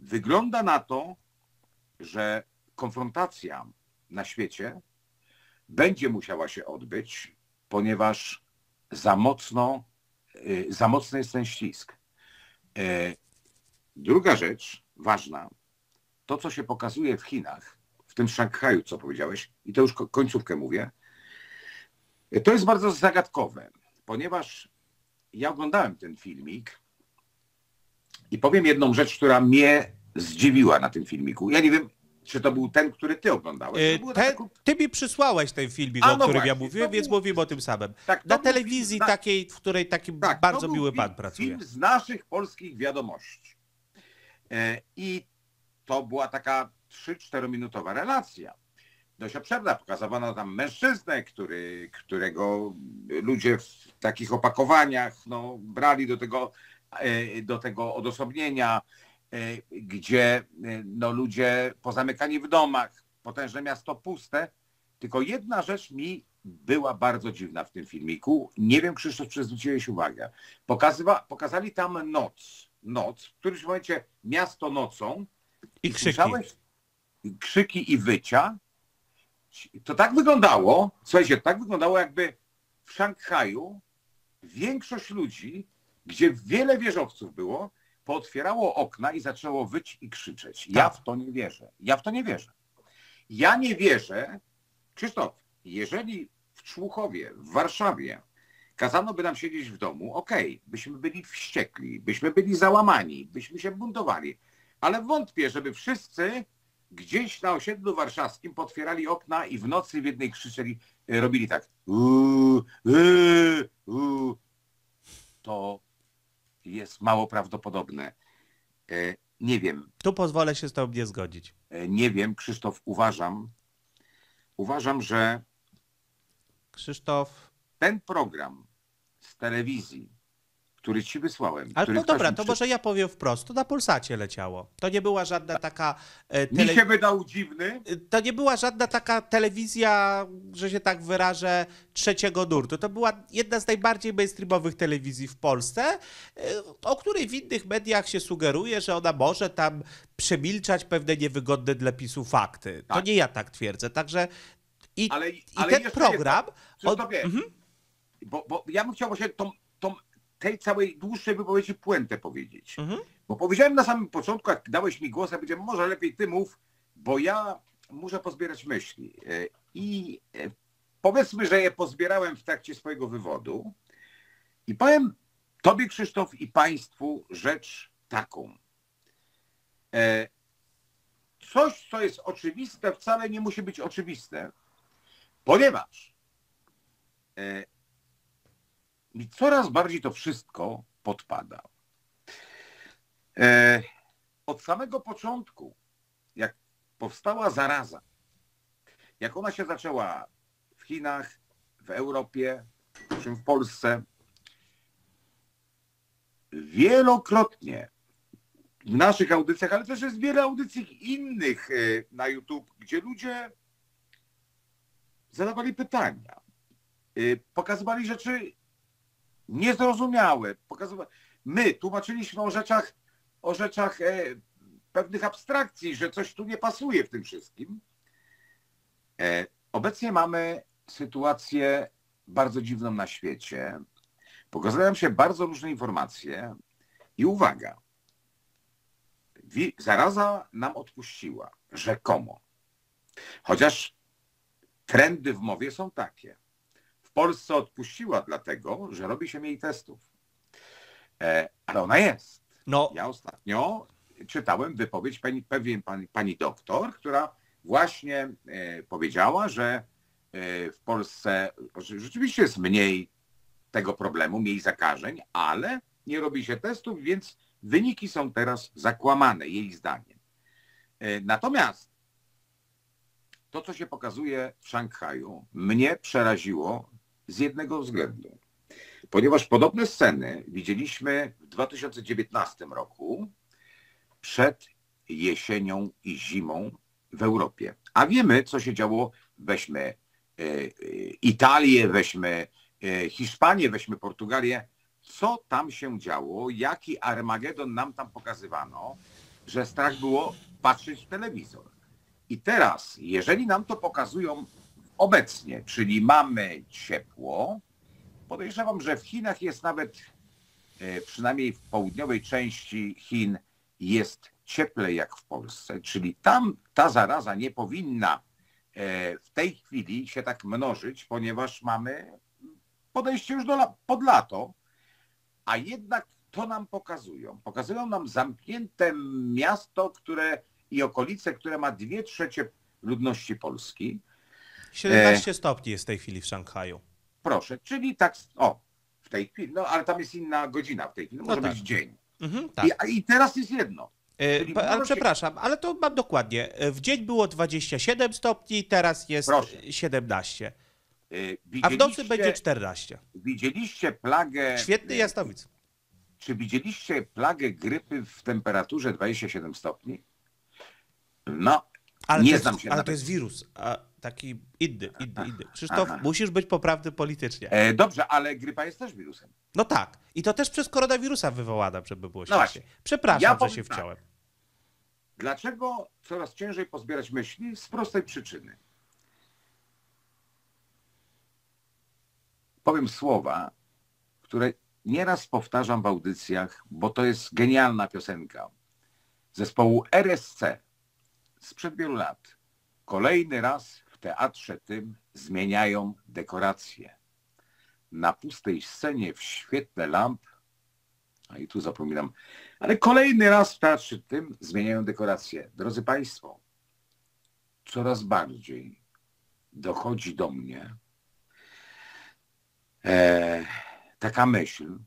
wygląda na to, że konfrontacja na świecie będzie musiała się odbyć, ponieważ za mocno, y, za mocny jest ten ścisk. Druga rzecz ważna, to co się pokazuje w Chinach, w tym Szanghaju, co powiedziałeś, i to już ko- końcówkę mówię, to jest bardzo zagadkowe, ponieważ ja oglądałem ten filmik i powiem jedną rzecz, która mnie zdziwiła na tym filmiku. Ja nie wiem, czy to był ten, który ty oglądałeś. E, To było Te, tak krótko- ty mi przysłałeś ten filmik, A, o no którym ja właśnie, mówiłem, to więc był- mówimy o tym samym. tak, Na telewizji film- takiej, w której taki Tak, bardzo miły film, pan pracuje. Film z naszych polskich wiadomości. E, I to była taka 3-4 minutowa relacja. Dość obszerna. Pokazywano tam mężczyznę, który, którego ludzie w takich opakowaniach no, brali do tego, e, do tego odosobnienia, e, gdzie no, ludzie pozamykani w domach, potężne miasto puste. Tylko jedna rzecz mi była bardzo dziwna w tym filmiku. Nie wiem, Krzysztof, czy zwróciłeś uwagę. Pokazywa, pokazali tam noc. Noc, w którymś momencie miasto nocą. I krzyki. Słyszałeś krzyki i wycia. To tak wyglądało, słuchajcie, tak wyglądało jakby w Szanghaju większość ludzi, gdzie wiele wieżowców było, pootwierało okna i zaczęło wyć i krzyczeć. Ja Tak. w to nie wierzę. Ja w to nie wierzę. Ja nie wierzę, Krzysztof, jeżeli w Człuchowie, w Warszawie kazano by nam siedzieć w domu, okej, byśmy byli wściekli, byśmy byli załamani, byśmy się buntowali, ale wątpię, żeby wszyscy gdzieś na osiedlu warszawskim potwierali okna i w nocy w jednej krzyczeli, e, robili tak. Uuu, uuu, uuu. To jest mało prawdopodobne. E, Nie wiem, Tu pozwolę się z tobą nie zgodzić. e, nie wiem, Krzysztof, uważam, uważam, że Krzysztof. ten program telewizji, który ci wysłałem, Ale no dobra, to mi może ja powiem wprost. To na Polsacie leciało. To nie była żadna taka e, Mi tele... się wydał dziwny. To nie była żadna taka telewizja, że się tak wyrażę, trzeciego nurtu. To była jedna z najbardziej mainstreamowych telewizji w Polsce, e, o której w innych mediach się sugeruje, że ona może tam przemilczać pewne niewygodne dla PiSu fakty. To Tak. nie ja tak twierdzę. Także i, Ale, i ale ten program... jedno. on- Mhm. Bo, bo ja bym chciał właśnie tą, tą, tej całej dłuższej wypowiedzi puentę powiedzieć. Mhm. Bo powiedziałem na samym początku, jak dałeś mi głos, ja powiedziałem, może lepiej ty mów, bo ja muszę pozbierać myśli. E, i e, powiedzmy, że je pozbierałem w trakcie swojego wywodu i powiem Tobie, Krzysztof, i Państwu rzecz taką. E, Coś, co jest oczywiste, wcale nie musi być oczywiste, ponieważ mi coraz bardziej to wszystko podpada. E, Od samego początku, jak powstała zaraza, jak ona się zaczęła w Chinach, w Europie, czym w Polsce, wielokrotnie w naszych audycjach, ale też jest wiele audycji innych e, na YouTube, gdzie ludzie zadawali pytania, e, pokazywali rzeczy niezrozumiałe. Pokazywali... My tłumaczyliśmy o rzeczach, o rzeczach e, pewnych abstrakcji, że coś tu nie pasuje w tym wszystkim. Obecnie mamy sytuację bardzo dziwną na świecie. Pokazują się bardzo różne informacje i uwaga, zaraza nam odpuściła, rzekomo. Chociaż trendy w mowie są takie. Polsce odpuściła dlatego, że robi się mniej testów. E, ale ona jest. No. Ja ostatnio czytałem wypowiedź pani, pewien pani, pani doktor, która właśnie e, powiedziała, że e, w Polsce rzeczywiście jest mniej tego problemu, mniej zakażeń, ale nie robi się testów, więc Wyniki są teraz zakłamane, jej zdaniem. Natomiast to, co się pokazuje w Szanghaju, mnie przeraziło z jednego względu. Ponieważ podobne sceny widzieliśmy w 2019 roku przed jesienią i zimą w Europie. A wiemy, co się działo, weźmy e, e, Italię, weźmy Hiszpanię, weźmy Portugalię co tam się działo, jaki Armagedon nam tam pokazywano, że strach było patrzeć w telewizor. I teraz, jeżeli nam to pokazują obecnie, czyli mamy ciepło, podejrzewam, że w Chinach jest nawet, e, przynajmniej w południowej części Chin, jest cieplej jak w Polsce, czyli tam ta zaraza nie powinna e, w tej chwili się tak mnożyć, ponieważ mamy podejście już do, pod lato, a jednak to nam pokazują. Pokazują nam zamknięte miasto, które i okolice, które ma dwie trzecie ludności Polski. 17 e... stopni jest w tej chwili w Szanghaju. Proszę, czyli tak, o, w tej chwili, no ale tam jest inna godzina w tej chwili, no, może tak. być dzień. Mhm, tak. I, I, teraz jest jedno. E, ale przepraszam, ale to mam dokładnie. E, w dzień było 27 stopni, teraz jest Proszę. 17. Y, A w nocy będzie 14. Widzieliście plagę... Świetny jasnowic. Czy widzieliście plagę grypy w temperaturze 27 stopni? No, ale nie znam się Ale to jest wirus, a taki inny, inny, inny. Krzysztof, Aha. musisz być poprawny politycznie. E, dobrze, ale grypa jest też wirusem. No tak. I to też przez koronawirusa wywołana, żeby było no właśnie. Przepraszam, ja że się tak. wciąłem. Dlaczego coraz ciężej pozbierać myśli? Z prostej przyczyny. powiem słowa, które nieraz powtarzam w audycjach, bo to jest genialna piosenka. Zespołu RSC sprzed wielu lat. Kolejny raz w teatrze tym zmieniają dekoracje. Na pustej scenie w świetle lamp, a i tu zapominam, ale kolejny raz w teatrze tym zmieniają dekoracje. Drodzy Państwo, coraz bardziej dochodzi do mnie, e, taka myśl,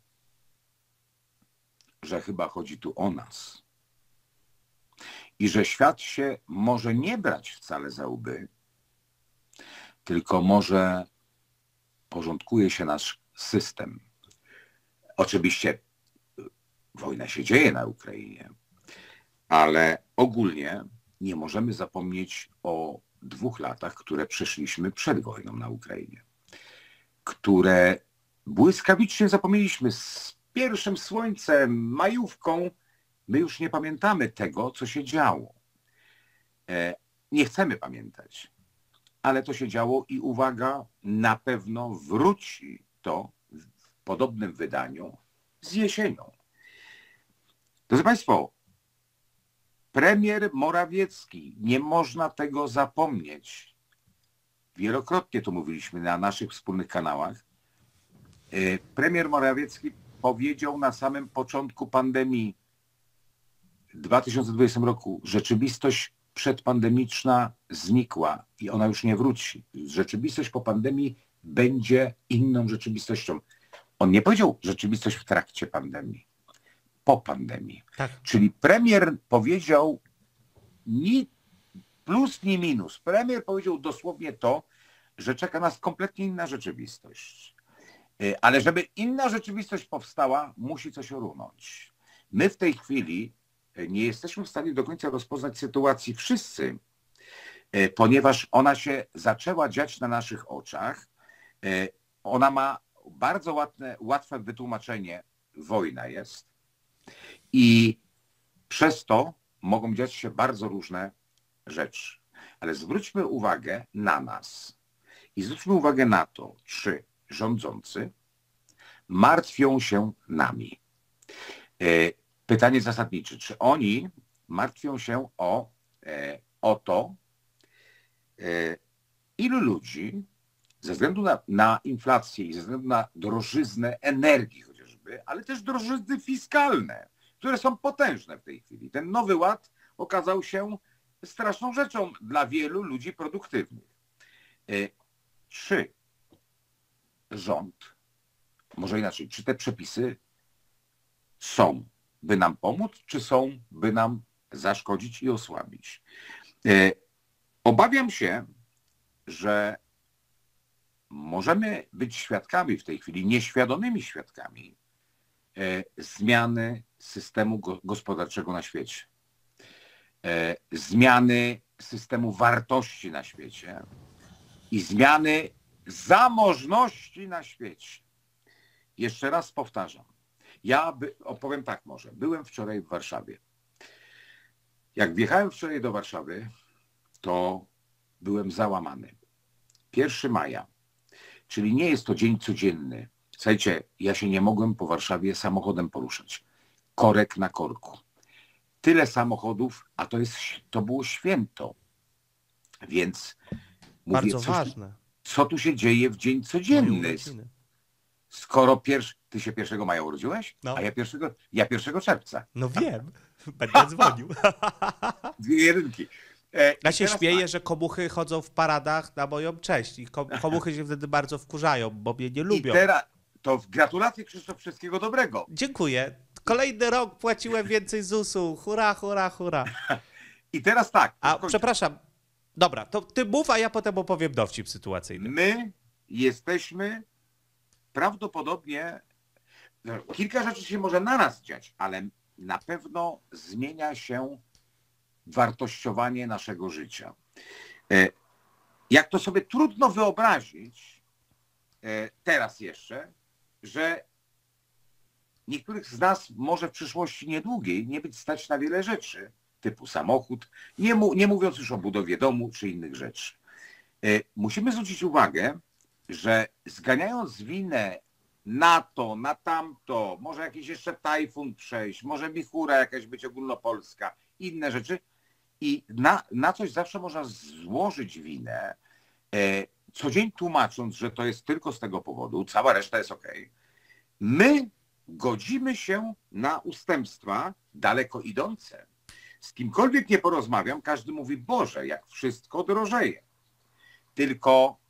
że chyba chodzi tu o nas. I że świat się może nie brać wcale za łby, tylko może porządkuje się nasz system. Oczywiście wojna się dzieje na Ukrainie, ale ogólnie nie możemy zapomnieć o dwóch latach, które przeszliśmy przed wojną na Ukrainie które błyskawicznie zapomnieliśmy z pierwszym słońcem, majówką. My już nie pamiętamy tego, co się działo. E, nie chcemy pamiętać, ale to się działo i uwaga, na pewno wróci to w podobnym wydaniu z jesienią. Drodzy Państwo, premier Morawiecki, nie można tego zapomnieć, wielokrotnie to mówiliśmy na naszych wspólnych kanałach, e, premier Morawiecki powiedział na samym początku pandemii w 2020 roku, rzeczywistość przedpandemiczna znikła i ona już nie wróci. Rzeczywistość po pandemii będzie inną rzeczywistością. On nie powiedział rzeczywistość w trakcie pandemii, po pandemii. Tak. Czyli premier powiedział ni plus, ni minus. Premier powiedział dosłownie to, że czeka nas kompletnie inna rzeczywistość. Y, Ale żeby inna rzeczywistość powstała, musi coś runąć. My w tej chwili nie jesteśmy w stanie do końca rozpoznać sytuacji wszyscy, y, ponieważ ona się zaczęła dziać na naszych oczach. Y, Ona ma bardzo łatwe, łatwe wytłumaczenie. Wojna jest. I przez to mogą dziać się bardzo różne rzeczy. Ale zwróćmy uwagę na nas. I zwróćmy uwagę na to, czy rządzący martwią się nami. Pytanie zasadnicze, czy oni martwią się o, e, o to, e, ilu ludzi ze względu na, na inflację i ze względu na drożyznę energii chociażby, ale też drożyzny fiskalne, które są potężne w tej chwili. Ten nowy ład okazał się straszną rzeczą dla wielu ludzi produktywnych. E, Czy rząd, może inaczej, czy te przepisy są, by nam pomóc, czy są, by nam zaszkodzić i osłabić? E, Obawiam się, że możemy być świadkami w tej chwili, nieświadomymi świadkami e, zmiany systemu go- gospodarczego na świecie, e, zmiany systemu wartości na świecie i zmiany zamożności na świecie. Jeszcze raz powtarzam. Ja by, opowiem tak może. Byłem wczoraj w Warszawie. Jak wjechałem wczoraj do Warszawy, to byłem załamany. 1 maja, czyli nie jest to dzień codzienny. Słuchajcie, ja się nie mogłem po Warszawie samochodem poruszać. Korek na korku. Tyle samochodów, a to, jest, to było święto. Więc mówię, Bardzo ważne. co tu się dzieje w dzień codzienny? Skoro pierwszy, ty się 1 maja urodziłeś? No. A ja 1, ja 1 czerwca. No wiem, będę dzwonił. Dwie jedynki. E, Ja i się śmieję, tak, że komuchy chodzą w paradach na moją cześć i kom- komuchy się wtedy bardzo wkurzają, bo mnie nie I lubią. teraz, to w gratulacje Krzysztof wszystkiego dobrego. Dziękuję. Kolejny rok płaciłem więcej ZUS-u. Hurra, hurra, hurra. I teraz tak, A przepraszam. Dobra, to ty mów, a ja potem opowiem dowcip sytuacyjny. my jesteśmy prawdopodobnie, no, kilka rzeczy się może na nas dziać, ale na pewno zmienia się wartościowanie naszego życia. E, Jak to sobie trudno wyobrazić e, teraz jeszcze, że niektórych z nas może w przyszłości niedługiej nie być stać na wiele rzeczy, typu samochód, nie, mu, nie mówiąc już o budowie domu czy innych rzeczy. E, Musimy zwrócić uwagę, że zganiając winę na to, na tamto, może jakiś jeszcze tajfun przejść, może michura jakaś być ogólnopolska, inne rzeczy i na, na coś zawsze można złożyć winę, e, co dzień tłumacząc, że to jest tylko z tego powodu, cała reszta jest ok. My godzimy się na ustępstwa daleko idące. Z kimkolwiek nie porozmawiam, każdy mówi, Boże, jak wszystko drożeje. Tylko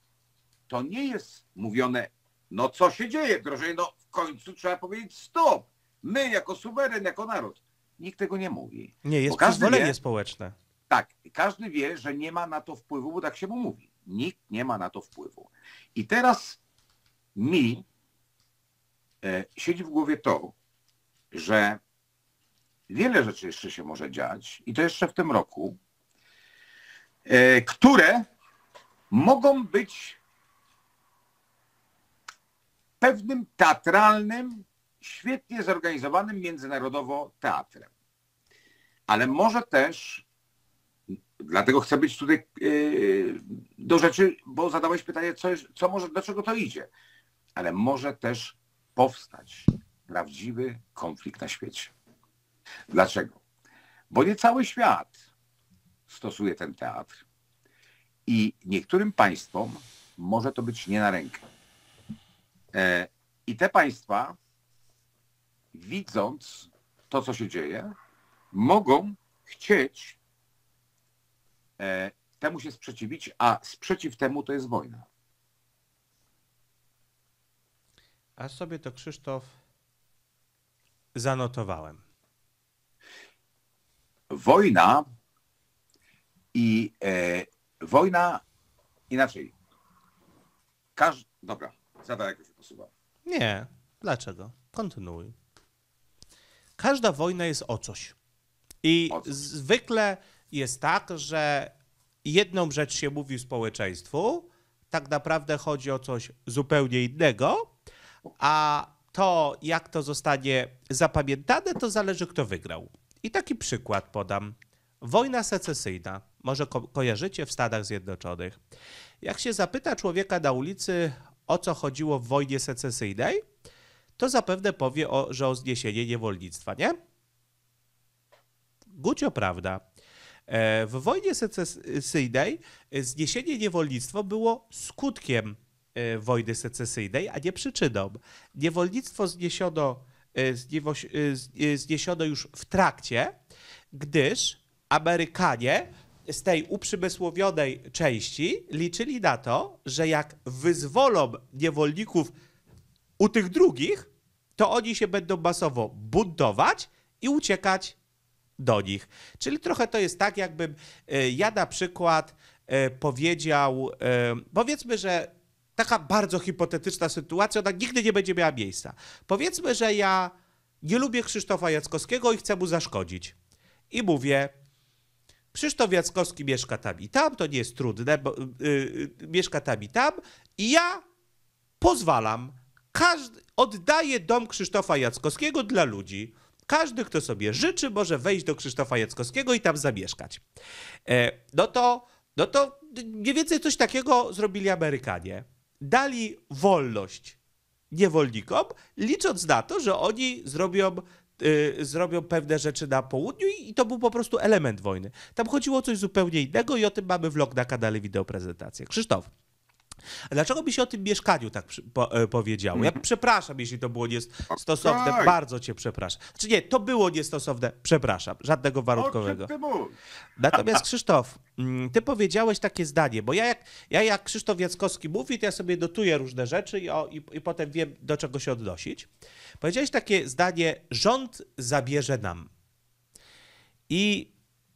to nie jest mówione, no co się dzieje, drożeje, no w końcu trzeba powiedzieć stop. My jako suweren, jako naród. Nikt tego nie mówi. Nie, jest przyzwolenie wie- społeczne. Tak, każdy wie, że nie ma na to wpływu, bo tak się mu mówi. Nikt nie ma na to wpływu. I teraz mi e, siedzi w głowie to, że wiele rzeczy jeszcze się może dziać i to jeszcze w tym roku, e, które mogą być pewnym teatralnym, świetnie zorganizowanym międzynarodowo teatrem. Ale może też Dlatego chcę być tutaj yy, do rzeczy, bo zadałeś pytanie, co, co może, do czego to idzie. Ale może też powstać prawdziwy konflikt na świecie. Dlaczego? Bo nie cały świat stosuje ten teatr. I niektórym państwom może to być nie na rękę. E, I te państwa, widząc to, co się dzieje, mogą chcieć e, temu się sprzeciwić, a sprzeciw temu to jest wojna. A sobie to Krzysztof zanotowałem. Wojna i e, wojna inaczej. Każ... Dobra, za daleko posuwa. Nie. Dlaczego? Kontynuuj. Każda wojna jest o coś. I O coś. zwykle jest tak, że jedną rzecz się mówi społeczeństwu, tak naprawdę chodzi o coś zupełnie innego, a to, jak to zostanie zapamiętane, to zależy, kto wygrał. I taki przykład podam. Wojna secesyjna. Może ko- kojarzycie w Stanach Zjednoczonych. Jak się zapyta człowieka na ulicy, o co chodziło w wojnie secesyjnej, to zapewne powie, o, że o zniesienie niewolnictwa, nie? Gucio prawda. E, W wojnie secesyjnej e, zniesienie niewolnictwa było skutkiem e, wojny secesyjnej, a nie przyczyną. Niewolnictwo zniesiono, zniesiono już w trakcie, gdyż Amerykanie z tej uprzemysłowionej części liczyli na to, że jak wyzwolą niewolników u tych drugich, to oni się będą masowo buntować i uciekać do nich. Czyli trochę to jest tak, jakbym e, ja na przykład e, powiedział, e, powiedzmy, że taka bardzo hipotetyczna sytuacja, ona nigdy nie będzie miała miejsca. Powiedzmy, że ja nie lubię Krzysztofa Jackowskiego i chcę mu zaszkodzić. I mówię, Krzysztof Jackowski mieszka tam i tam, to nie jest trudne, bo, y, y, mieszka tam i tam i ja pozwalam, każdy, oddaję dom Krzysztofa Jackowskiego dla ludzi. Każdy, kto sobie życzy, może wejść do Krzysztofa Jackowskiego i tam zamieszkać. E, no to, no to mniej więcej coś takiego zrobili Amerykanie. Dali wolność niewolnikom, licząc na to, że oni zrobią, y, zrobią pewne rzeczy na południu i, i to był po prostu element wojny. Tam chodziło o coś zupełnie innego i o tym mamy vlog na kanale Wideo Prezentację. Krzysztof, a dlaczego mi się o tym mieszkaniu tak po, e, powiedziało? Ja przepraszam, jeśli to było niestosowne. tak. Bardzo cię przepraszam. Znaczy nie, to było niestosowne. Przepraszam. Żadnego warunkowego. Natomiast Krzysztof, mm, ty powiedziałeś takie zdanie, bo ja jak, ja jak Krzysztof Jackowski mówi, to ja sobie notuję różne rzeczy i, o, i, i potem wiem, do czego się odnosić. Powiedziałeś takie zdanie, rząd zabierze nam. I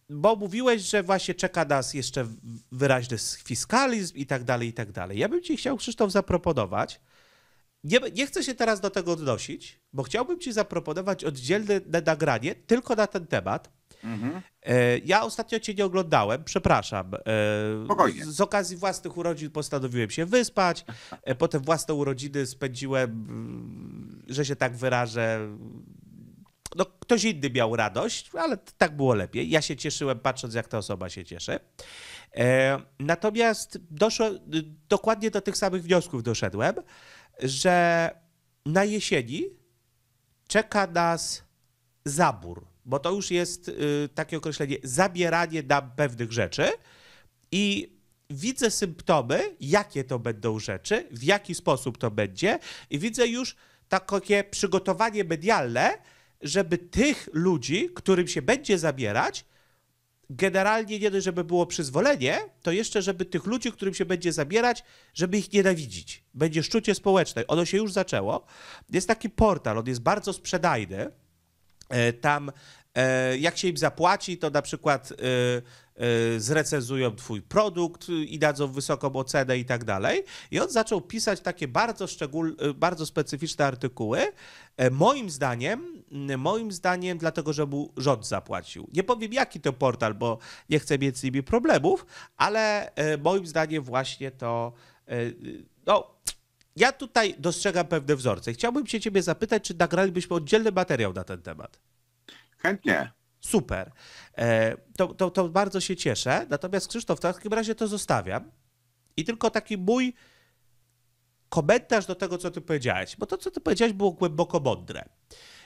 bo mówiłeś, że właśnie czeka nas jeszcze wyraźny fiskalizm i tak dalej, i tak dalej. Ja bym ci chciał, Krzysztof, zaproponować, nie, nie chcę się teraz do tego odnosić, bo chciałbym ci zaproponować oddzielne nagranie tylko na ten temat, Mhm. E, Ja ostatnio cię nie oglądałem, przepraszam. E, Spokojnie. Z, okazji własnych urodzin postanowiłem się wyspać. e, Potem własne urodziny spędziłem, mm, że się tak wyrażę. No, ktoś inny miał radość, ale tak było lepiej. Ja się cieszyłem, patrząc, jak ta osoba się cieszy. E, Natomiast doszło, dokładnie do tych samych wniosków doszedłem, że na jesieni czeka nas zabór, bo to już jest y, takie określenie zabieranie nam pewnych rzeczy i widzę symptomy, jakie to będą rzeczy, w jaki sposób to będzie i widzę już takie przygotowanie medialne, żeby tych ludzi, którym się będzie zabierać, generalnie nie żeby było przyzwolenie, to jeszcze, żeby tych ludzi, którym się będzie zabierać, żeby ich nienawidzić. Będzie szczucie społeczne. Ono się już zaczęło. Jest taki portal, on jest bardzo sprzedajny. E, Tam, e, jak się im zapłaci, to na przykład e, zrecenzują twój produkt i dadzą wysoką ocenę i tak dalej. I on zaczął pisać takie bardzo szczegól, e, bardzo specyficzne artykuły. E, Moim zdaniem, m, moim zdaniem, dlatego, że mu rząd zapłacił. Nie powiem, jaki to portal, bo nie chcę mieć z nimi problemów, ale e, moim zdaniem właśnie to, e, no, ja tutaj dostrzegam pewne wzorce. Chciałbym się ciebie zapytać, czy nagralibyśmy oddzielny materiał na ten temat. Chętnie. Super. E, to, to, to bardzo się cieszę. Natomiast Krzysztof, w takim razie to zostawiam. I tylko taki mój komentarz do tego, co ty powiedziałeś. Bo to, co ty powiedziałeś, było głęboko mądre.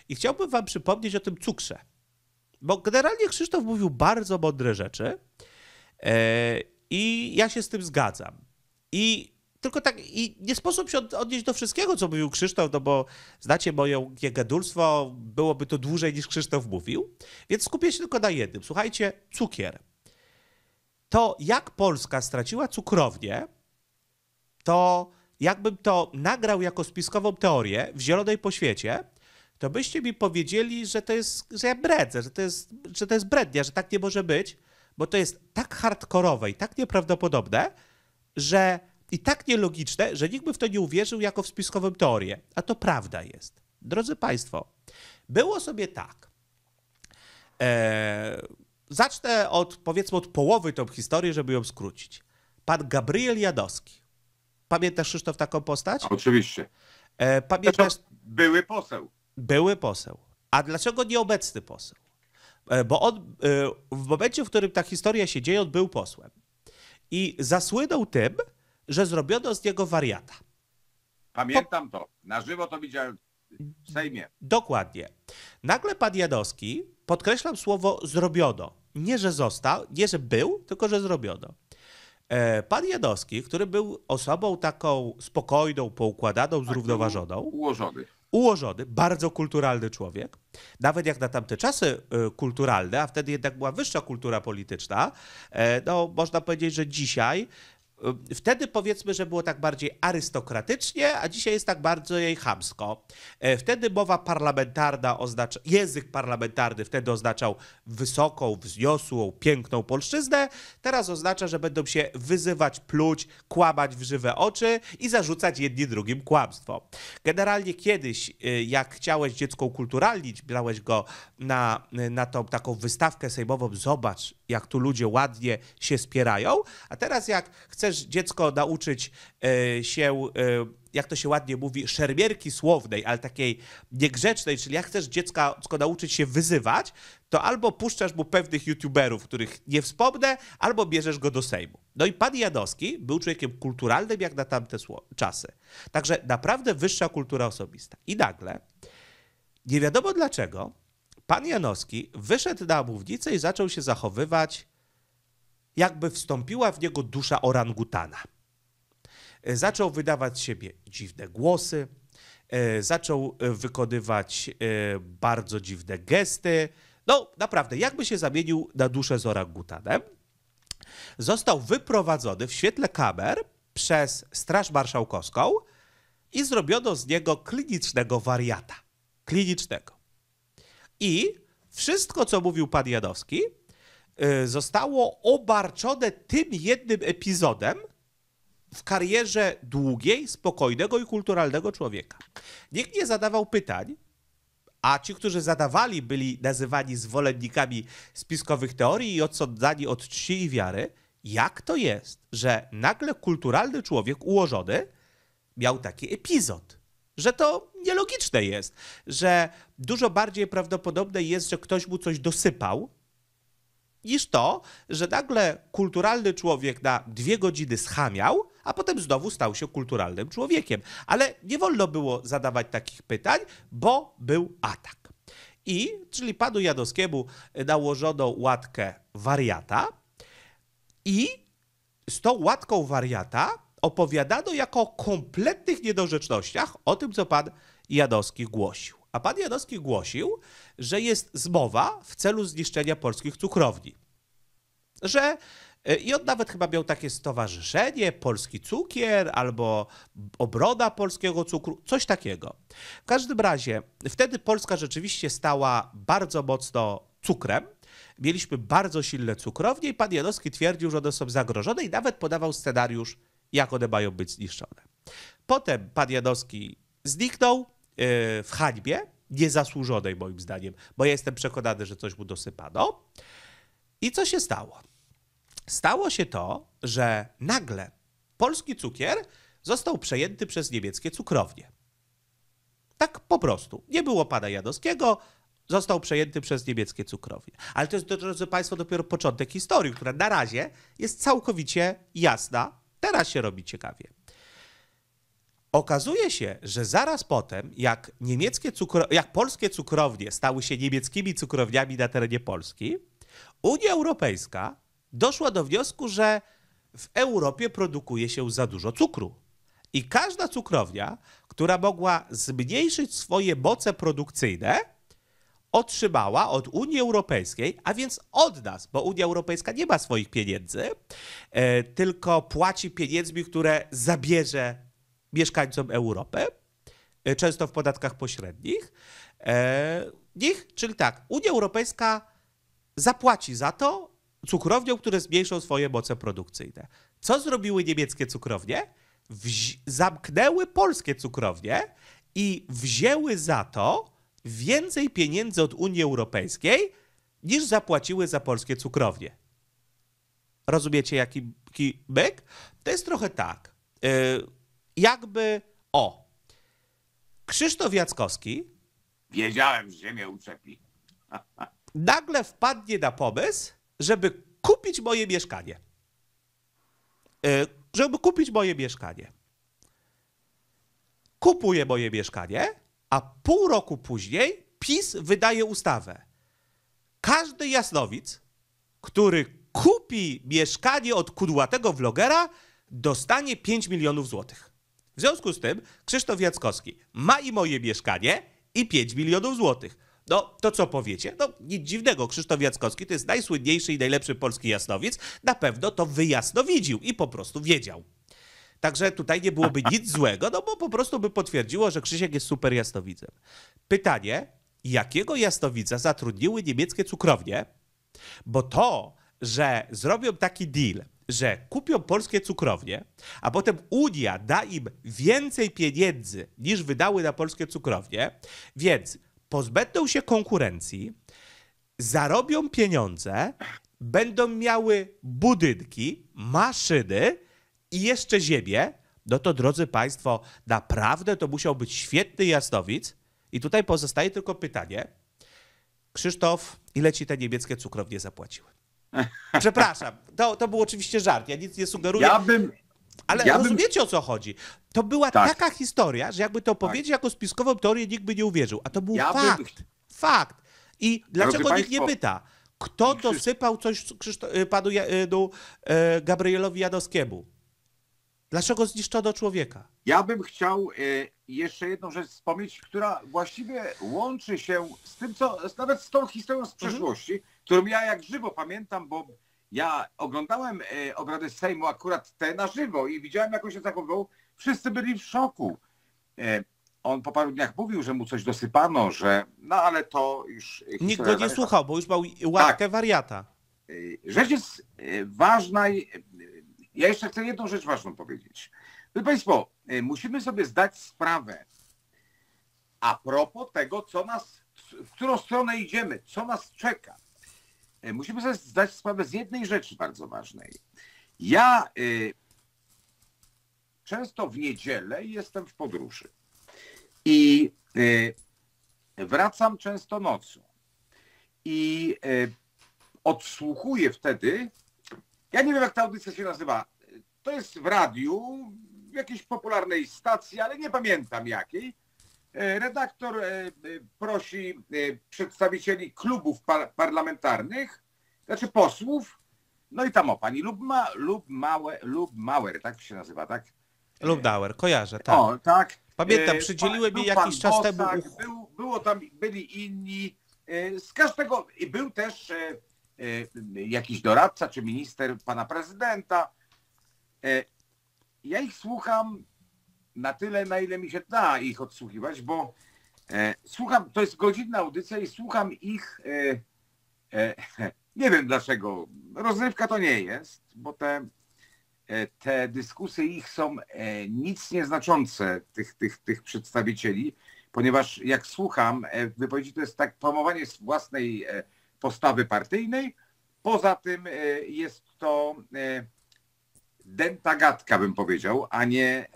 I chciałbym wam przypomnieć o tym cukrze. Bo generalnie Krzysztof mówił bardzo mądre rzeczy. E, I ja się z tym zgadzam. I tylko tak, i nie sposób się od- odnieść do wszystkiego, co mówił Krzysztof, no bo znacie moje gadulstwo, byłoby to dłużej niż Krzysztof mówił, więc skupię się tylko na jednym. Słuchajcie, cukier. To jak Polska straciła cukrownię, to jakbym to nagrał jako spiskową teorię w zielonej poświecie, to byście mi powiedzieli, że to jest, że ja bredzę, że to jest, że to jest brednia, że tak nie może być, bo to jest tak hardkorowe i tak nieprawdopodobne, że i tak nielogiczne, że nikt by w to nie uwierzył jako w spiskową teorię. A to prawda jest. Drodzy Państwo, było sobie tak. Eee, zacznę od, powiedzmy, od połowy tą historię, żeby ją skrócić. Pan Gabriel Jadowski. Pamiętasz, Krzysztof, taką postać? Oczywiście. E, pamiętasz, Były poseł. były poseł. A dlaczego nieobecny poseł? E, Bo on, e, w momencie, w którym ta historia się dzieje, on był posłem. I zasłynął tym, że zrobiono z niego wariata. Pamiętam to. Na żywo to widziałem w Sejmie. Dokładnie. Nagle pan Jadowski, podkreślam słowo zrobiono. Nie, że został, nie, że był, tylko że zrobiono. E, Pan Jadowski, który był osobą taką spokojną, poukładaną, zrównoważoną, Ułożony. ułożony, bardzo kulturalny człowiek, nawet jak na tamte czasy e, kulturalne, a wtedy jednak była wyższa kultura polityczna, e, no można powiedzieć, że dzisiaj, wtedy powiedzmy, że było tak bardziej arystokratycznie, a dzisiaj jest tak bardziej chamsko. E, Wtedy mowa parlamentarna oznacza, język parlamentarny wtedy oznaczał wysoką, wzniosłą, piękną polszczyznę, teraz oznacza, że będą się wyzywać, pluć, kłamać w żywe oczy i zarzucać jedni drugim kłamstwo. Generalnie kiedyś, y, jak chciałeś dziecko ukulturalnić, brałeś go na, na tą taką wystawkę sejmową, zobacz, jak tu ludzie ładnie się spierają, a teraz jak chcesz dziecko nauczyć y, się, y, jak to się ładnie mówi, szermierki słownej, ale takiej niegrzecznej, czyli jak chcesz dziecka nauczyć się wyzywać, to albo puszczasz mu pewnych youtuberów, których nie wspomnę, albo bierzesz go do Sejmu. No i pan Jadowski był człowiekiem kulturalnym jak na tamte czasy. Także naprawdę wyższa kultura osobista. I nagle, nie wiadomo dlaczego, pan Janowski wyszedł na mównicę i zaczął się zachowywać, jakby wstąpiła w niego dusza orangutana. E, Zaczął wydawać z siebie dziwne głosy, e, zaczął e, wykonywać bardzo dziwne gesty. No, naprawdę, jakby się zamienił na duszę z orangutanem. Został wyprowadzony w świetle kamer przez Straż Marszałkowską i zrobiono z niego klinicznego wariata. Klinicznego. I wszystko, co mówił pan Janowski, zostało obarczone tym jednym epizodem w karierze długiej, spokojnego i kulturalnego człowieka. Nikt nie zadawał pytań, a ci, którzy zadawali, byli nazywani zwolennikami spiskowych teorii i odsądzani od czci i wiary. Jak to jest, że nagle kulturalny człowiek ułożony miał taki epizod? Że to nielogiczne jest, że dużo bardziej prawdopodobne jest, że ktoś mu coś dosypał, niż to, że nagle kulturalny człowiek na dwie godziny schamiał, a potem znowu stał się kulturalnym człowiekiem. Ale nie wolno było zadawać takich pytań, bo był atak. I, czyli panu Jadowskiemu nałożono łatkę wariata i z tą łatką wariata opowiadano jako o kompletnych niedorzecznościach o tym, co pan Jadowski głosił. A pan Jadowski głosił, że jest zmowa w celu zniszczenia polskich cukrowni. Że e, i on nawet chyba miał takie stowarzyszenie, Polski Cukier albo Obrona Polskiego Cukru, coś takiego. W każdym razie wtedy Polska rzeczywiście stała bardzo mocno cukrem. Mieliśmy bardzo silne cukrownie i pan Janowski twierdził, że one są zagrożone i nawet podawał scenariusz, jak one mają być zniszczone. Potem pan Janowski zniknął w hańbie, niezasłużonej moim zdaniem, bo ja jestem przekonany, że coś mu dosypano. I co się stało? Stało się to, że nagle polski cukier został przejęty przez niemieckie cukrownie. Tak po prostu. Nie było pana Janowskiego, został przejęty przez niemieckie cukrownie. Ale to jest, drodzy Państwo, dopiero początek historii, która na razie jest całkowicie jasna. Teraz się robi ciekawie. Okazuje się, że zaraz potem, jak, niemieckie cukro... jak polskie cukrownie stały się niemieckimi cukrowniami na terenie Polski, Unia Europejska doszła do wniosku, że w Europie produkuje się za dużo cukru. I każda cukrownia, która mogła zmniejszyć swoje moce produkcyjne, otrzymała od Unii Europejskiej, a więc od nas, bo Unia Europejska nie ma swoich pieniędzy, e, tylko płaci pieniędzmi, które zabierze mieszkańcom Europy, e, często w podatkach pośrednich. E, nich, czyli tak, Unia Europejska zapłaci za to cukrowniom, które zmniejszą swoje moce produkcyjne. Co zrobiły niemieckie cukrownie? Zamknęły polskie cukrownie i wzięły za to więcej pieniędzy od Unii Europejskiej, niż zapłaciły za polskie cukrownie. Rozumiecie, jaki, jaki byk? To jest trochę tak. Yy, jakby, o, Krzysztof Jackowski Wiedziałem, że mnie uczepi. nagle wpadnie na pomysł, żeby kupić moje mieszkanie. E, Żeby kupić moje mieszkanie. Kupuje moje mieszkanie, a pół roku później PiS wydaje ustawę. Każdy jasnowic, który kupi mieszkanie od kudłatego vlogera, dostanie 5 milionów złotych. W związku z tym Krzysztof Jackowski ma i moje mieszkanie i 5 milionów złotych. No, to co powiecie? No, nic dziwnego, Krzysztof Jackowski to jest najsłynniejszy i najlepszy polski jasnowic. Na pewno to wyjasnowidził i po prostu wiedział. Także tutaj nie byłoby nic złego, no bo po prostu by potwierdziło, że Krzysiek jest super jasnowidzem. Pytanie, jakiego jasnowidza zatrudniły niemieckie cukrownie? Bo to, że zrobią taki deal, że kupią polskie cukrownie, a potem Unia da im więcej pieniędzy niż wydały na polskie cukrownie, więc pozbędą się konkurencji, zarobią pieniądze, będą miały budynki, maszyny i jeszcze ziemię, no to drodzy Państwo, naprawdę to musiał być świetny jasnowic. I tutaj pozostaje tylko pytanie. Krzysztof, ile ci te niemieckie cukrownie zapłaciły? Przepraszam, to, to był oczywiście żart, ja nic nie sugeruję, Ja bym, ale ja bym- rozumiecie o co chodzi. To była Tak. taka historia, że jakby to powiedzieć jako spiskową teorię, nikt by nie uwierzył. A to był Ja bym- fakt. Fakt. I dlaczego nikt nie pyta, kto dosypał coś Krzyszto- y, panu Ja- y, no, e, Gabrielowi Janowskiemu? Dlaczego zniszczono człowieka? ja bym chciał e, jeszcze jedną rzecz wspomnieć, która właściwie łączy się z tym, co nawet z tą historią z przeszłości, którą ja jak żywo pamiętam, bo ja oglądałem e, obrady Sejmu akurat te na żywo i widziałem, jak on się zachowywał. Wszyscy byli w szoku. E, on po paru dniach mówił, że mu coś dosypano, że no ale to już... Nikt go nie słuchał, bo już miał łatkę Tak. wariata. Rzecz jest ważna. i- Ja jeszcze chcę jedną rzecz ważną powiedzieć. Proszę Państwo, y, musimy sobie zdać sprawę a propos tego, co nas, w którą stronę idziemy, co nas czeka. Y, Musimy sobie zdać sprawę z jednej rzeczy bardzo ważnej. Ja y, często w niedzielę jestem w podróży i y, wracam często nocą. I y, odsłuchuję wtedy, ja nie wiem jak ta audycja się nazywa, to jest w radiu, w jakiejś popularnej stacji, ale nie pamiętam jakiej. E, Redaktor e, e, prosi przedstawicieli klubów par parlamentarnych, znaczy posłów, no i tam o pani lub, ma, lub, małe, lub Mauer, tak się nazywa, tak? Lubdauer, kojarzę, tak. O, tak. Pamiętam, mi był jakiś czas temu Bosak, Był, było tam, byli inni. Z każdego, i był też jakiś doradca czy minister pana prezydenta. E, Ja ich słucham na tyle, na ile mi się da ich odsłuchiwać, bo e, słucham, to jest godzinna audycja i słucham ich, nie wiem dlaczego, rozrywka to nie jest, bo te, te dyskusje ich są nic nieznaczące, tych, tych, tych przedstawicieli, ponieważ jak słucham wypowiedzi, to jest tak promowanie z własnej postawy partyjnej, poza tym e, jest to e, dęta gadka, bym powiedział, a nie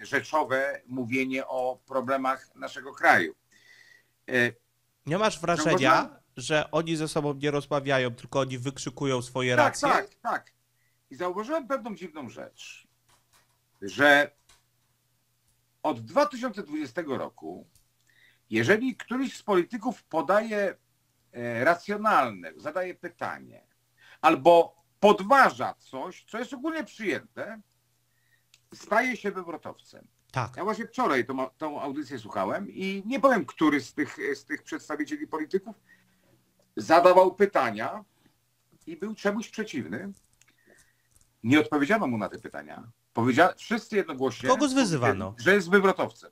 e, rzeczowe mówienie o problemach naszego kraju. Nie masz wrażenia, że oni ze sobą nie rozmawiają, tylko oni wykrzykują swoje Tak, racje? tak, tak. I zauważyłem pewną dziwną rzecz, że od 2020 roku, jeżeli któryś z polityków podaje racjonalne, zadaje pytanie, albo podważa coś, co jest ogólnie przyjęte, staje się wywrotowcem. Tak. Ja właśnie wczoraj tą, tą audycję słuchałem i nie powiem, który z tych, z tych przedstawicieli polityków zadawał pytania i był czemuś przeciwny. Nie odpowiedziano mu na te pytania. Powiedzia, wszyscy jednogłośnie, Kogo zwyzywano? że jest wywrotowcem.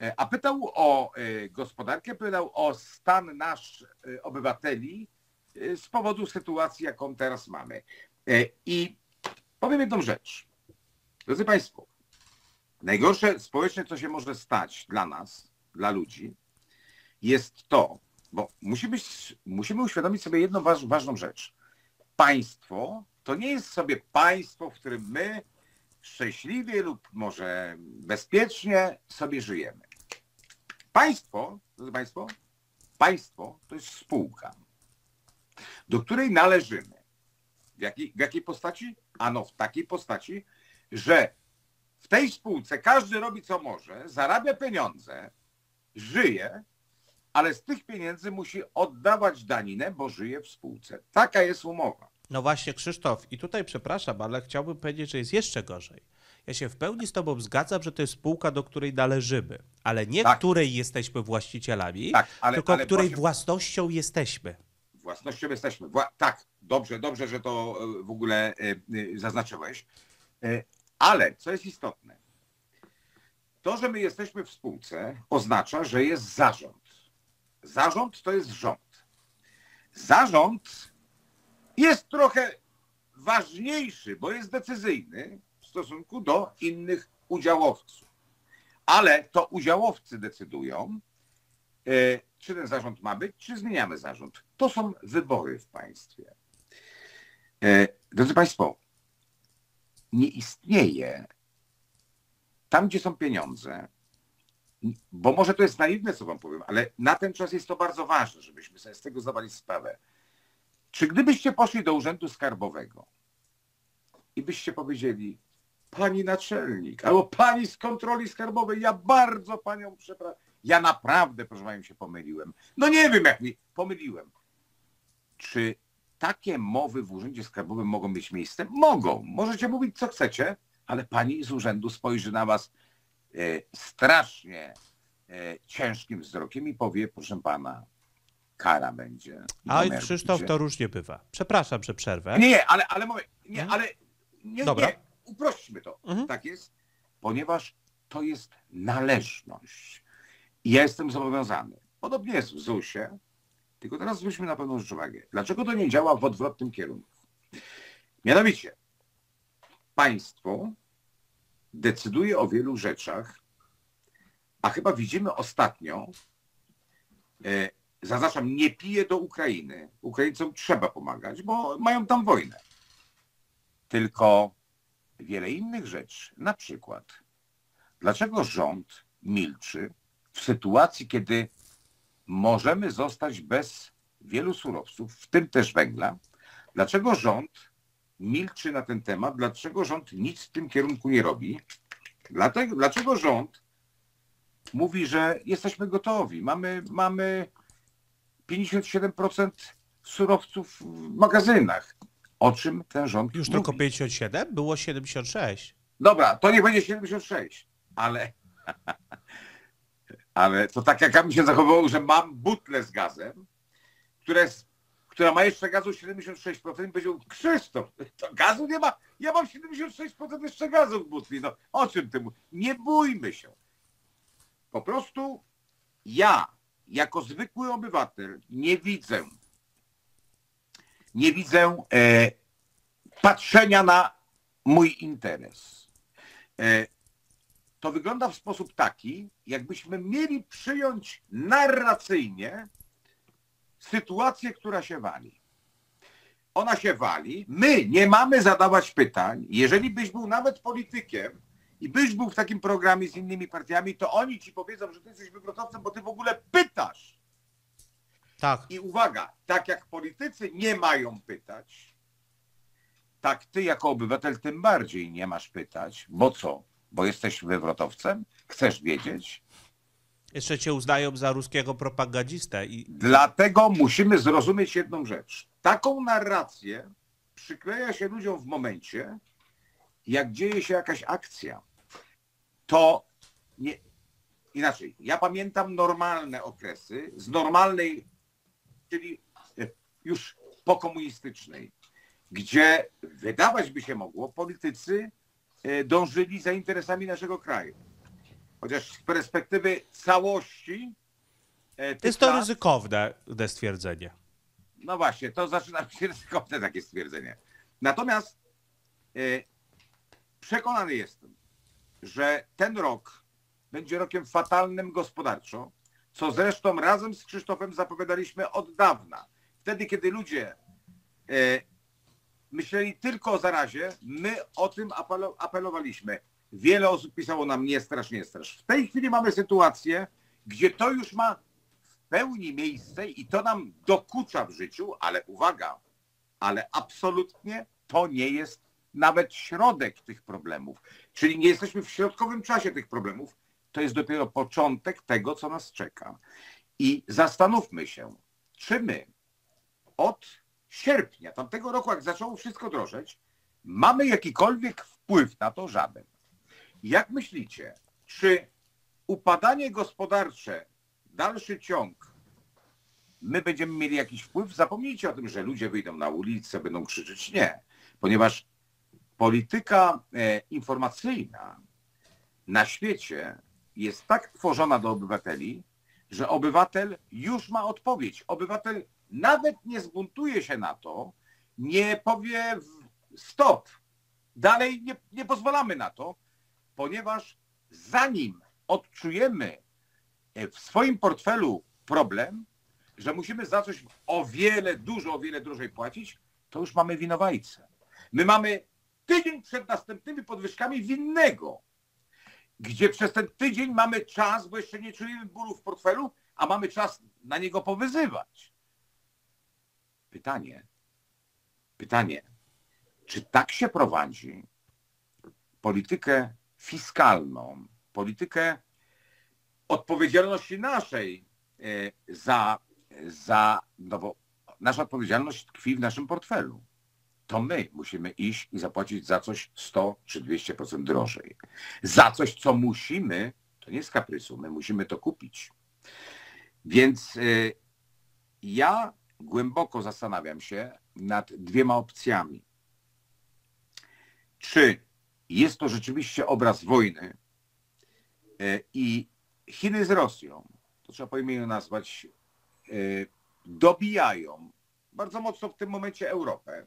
E, A pytał o e, gospodarkę, pytał o stan nasz e, obywateli z powodu sytuacji, jaką teraz mamy. I powiem jedną rzecz. Drodzy Państwo, najgorsze społecznie, co się może stać dla nas, dla ludzi, jest to, bo musimy, musimy uświadomić sobie jedną waż, ważną rzecz. Państwo to nie jest sobie państwo, w którym my szczęśliwie lub może bezpiecznie sobie żyjemy. Państwo, drodzy Państwo, państwo to jest spółka, do której należymy. W jakiej, w jakiej postaci? Ano w takiej postaci, że w tej spółce każdy robi co może, zarabia pieniądze, żyje, ale z tych pieniędzy musi oddawać daninę, bo żyje w spółce. Taka jest umowa. No właśnie, Krzysztof, i tutaj przepraszam, ale chciałbym powiedzieć, że jest jeszcze gorzej. Ja się w pełni z Tobą zgadzam, że to jest spółka, do której należymy, ale nie Tak. której jesteśmy właścicielami, Tak, ale- tylko ale której właśnie- własnością jesteśmy. Własnością jesteśmy. Wła- tak, dobrze, dobrze, że to e, w ogóle e, e, zaznaczyłeś. Ale co jest istotne, to, że my jesteśmy w spółce, oznacza, że jest zarząd. Zarząd to jest rząd. Zarząd jest trochę ważniejszy, bo jest decyzyjny stosunku do innych udziałowców. Ale to udziałowcy decydują, e, czy ten zarząd ma być, czy zmieniamy zarząd. To są wybory w państwie. E, Drodzy Państwo, nie istnieje tam, gdzie są pieniądze, bo może to jest naiwne, co Wam powiem, ale na ten czas jest to bardzo ważne, żebyśmy sobie z tego zdawali sprawę. Czy gdybyście poszli do Urzędu Skarbowego i byście powiedzieli, pani naczelnik, albo pani z kontroli skarbowej, ja bardzo panią przepraszam. Ja naprawdę, proszę panią, się pomyliłem. No nie wiem, jak mi pomyliłem. Czy takie mowy w Urzędzie Skarbowym mogą mieć miejsce? Mogą. Możecie mówić, co chcecie, ale pani z urzędu spojrzy na was e, strasznie e, ciężkim wzrokiem i powie, proszę pana, kara będzie. A Numer Krzysztof, będzie. to różnie bywa. Przepraszam, że przerwę. Nie, nie, ale, ale mówię, nie, Mhm. ale nie, Dobra. nie, uprośćmy to. Mhm. Tak jest, ponieważ to jest należność. I ja jestem zobowiązany. Podobnie jest w ZUS-ie, tylko teraz zwróćmy na pewną rzecz uwagę. Dlaczego to nie działa w odwrotnym kierunku? Mianowicie, państwo decyduje o wielu rzeczach, a chyba widzimy ostatnio, e, zaznaczam, nie pije do Ukrainy. Ukraińcom trzeba pomagać, bo mają tam wojnę. Tylko wiele innych rzeczy. Na przykład, dlaczego rząd milczy w sytuacji, kiedy możemy zostać bez wielu surowców, w tym też węgla? Dlaczego rząd milczy na ten temat? Dlaczego rząd nic w tym kierunku nie robi? Dlatego, dlaczego rząd mówi, że jesteśmy gotowi, mamy, mamy 57% surowców w magazynach. O czym ten rząd Już mówi? tylko 57? Było 76. Dobra, to niech będzie 76, ale, ale to tak jak ja bym się zachowywał, że mam butlę z gazem, która, jest, która ma jeszcze gazu 76% i powiedział, Krzysztof, to gazu nie ma, ja mam 76% jeszcze gazu w butli, no o czym ty mówisz? Nie bójmy się. Po prostu ja, jako zwykły obywatel, nie widzę, nie widzę e, patrzenia na mój interes. E, To wygląda w sposób taki, jakbyśmy mieli przyjąć narracyjnie sytuację, która się wali. Ona się wali, my nie mamy zadawać pytań. Jeżeli byś był nawet politykiem i byś był w takim programie z innymi partiami, to oni ci powiedzą, że ty jesteś wywrotowcem, bo ty w ogóle pytasz. Tak. I uwaga, tak jak politycy nie mają pytać, tak ty jako obywatel tym bardziej nie masz pytać. Bo co? Bo jesteś wywrotowcem? Chcesz wiedzieć? Jeszcze cię uznają za ruskiego propagandistę i Dlatego musimy zrozumieć jedną rzecz. Taką narrację przykleja się ludziom w momencie, jak dzieje się jakaś akcja. To nie, inaczej, ja pamiętam normalne okresy z normalnej, czyli e, już pokomunistycznej, gdzie wydawać by się mogło, politycy e, dążyli za interesami naszego kraju. Chociaż z perspektywy całości. e, Jest to lat- ryzykowne te stwierdzenie. no właśnie, to zaczyna być ryzykowne takie stwierdzenie. Natomiast przekonany jestem, że ten rok będzie rokiem fatalnym gospodarczo, co zresztą razem z Krzysztofem zapowiadaliśmy od dawna. Wtedy, kiedy ludzie e, myśleli tylko o zarazie, my o tym apelo- apelowaliśmy. Wiele osób pisało nam nie strasz, nie strasz. W tej chwili mamy sytuację, gdzie to już ma w pełni miejsce i to nam dokucza w życiu, ale uwaga, ale absolutnie to nie jest nawet środek tych problemów. Czyli nie jesteśmy w środkowym czasie tych problemów. To jest dopiero początek tego, co nas czeka. I zastanówmy się, czy my od sierpnia tamtego roku, jak zaczęło wszystko drożeć, mamy jakikolwiek wpływ na to? Żaden. Jak myślicie, czy upadanie gospodarcze, dalszy ciąg, my będziemy mieli jakiś wpływ? Zapomnijcie o tym, że ludzie wyjdą na ulicę, będą krzyczeć. Nie, ponieważ polityka e, informacyjna na świecie jest tak tworzona do obywateli, że obywatel już ma odpowiedź. Obywatel nawet nie zbuntuje się na to, nie powie stop, dalej nie, nie pozwalamy na to, ponieważ zanim odczujemy e, w swoim portfelu problem, że musimy za coś o wiele, dużo, o wiele drożej płacić, to już mamy winowajcę. My mamy tydzień przed następnymi podwyżkami winnego, gdzie przez ten tydzień mamy czas, bo jeszcze nie czujemy bólu w portfelu, a mamy czas na niego powyzywać. Pytanie, pytanie, czy tak się prowadzi politykę fiskalną, politykę odpowiedzialności naszej e, za, za no bo nasza odpowiedzialność tkwi w naszym portfelu. To my musimy iść i zapłacić za coś 100 czy 200% drożej. Za coś, co musimy, to nie z kaprysu, my musimy to kupić. Więc y, ja głęboko zastanawiam się nad dwiema opcjami. Czy jest to rzeczywiście obraz wojny y, i Chiny z Rosją, to trzeba po imieniu nazwać, y, dobijają bardzo mocno w tym momencie Europę.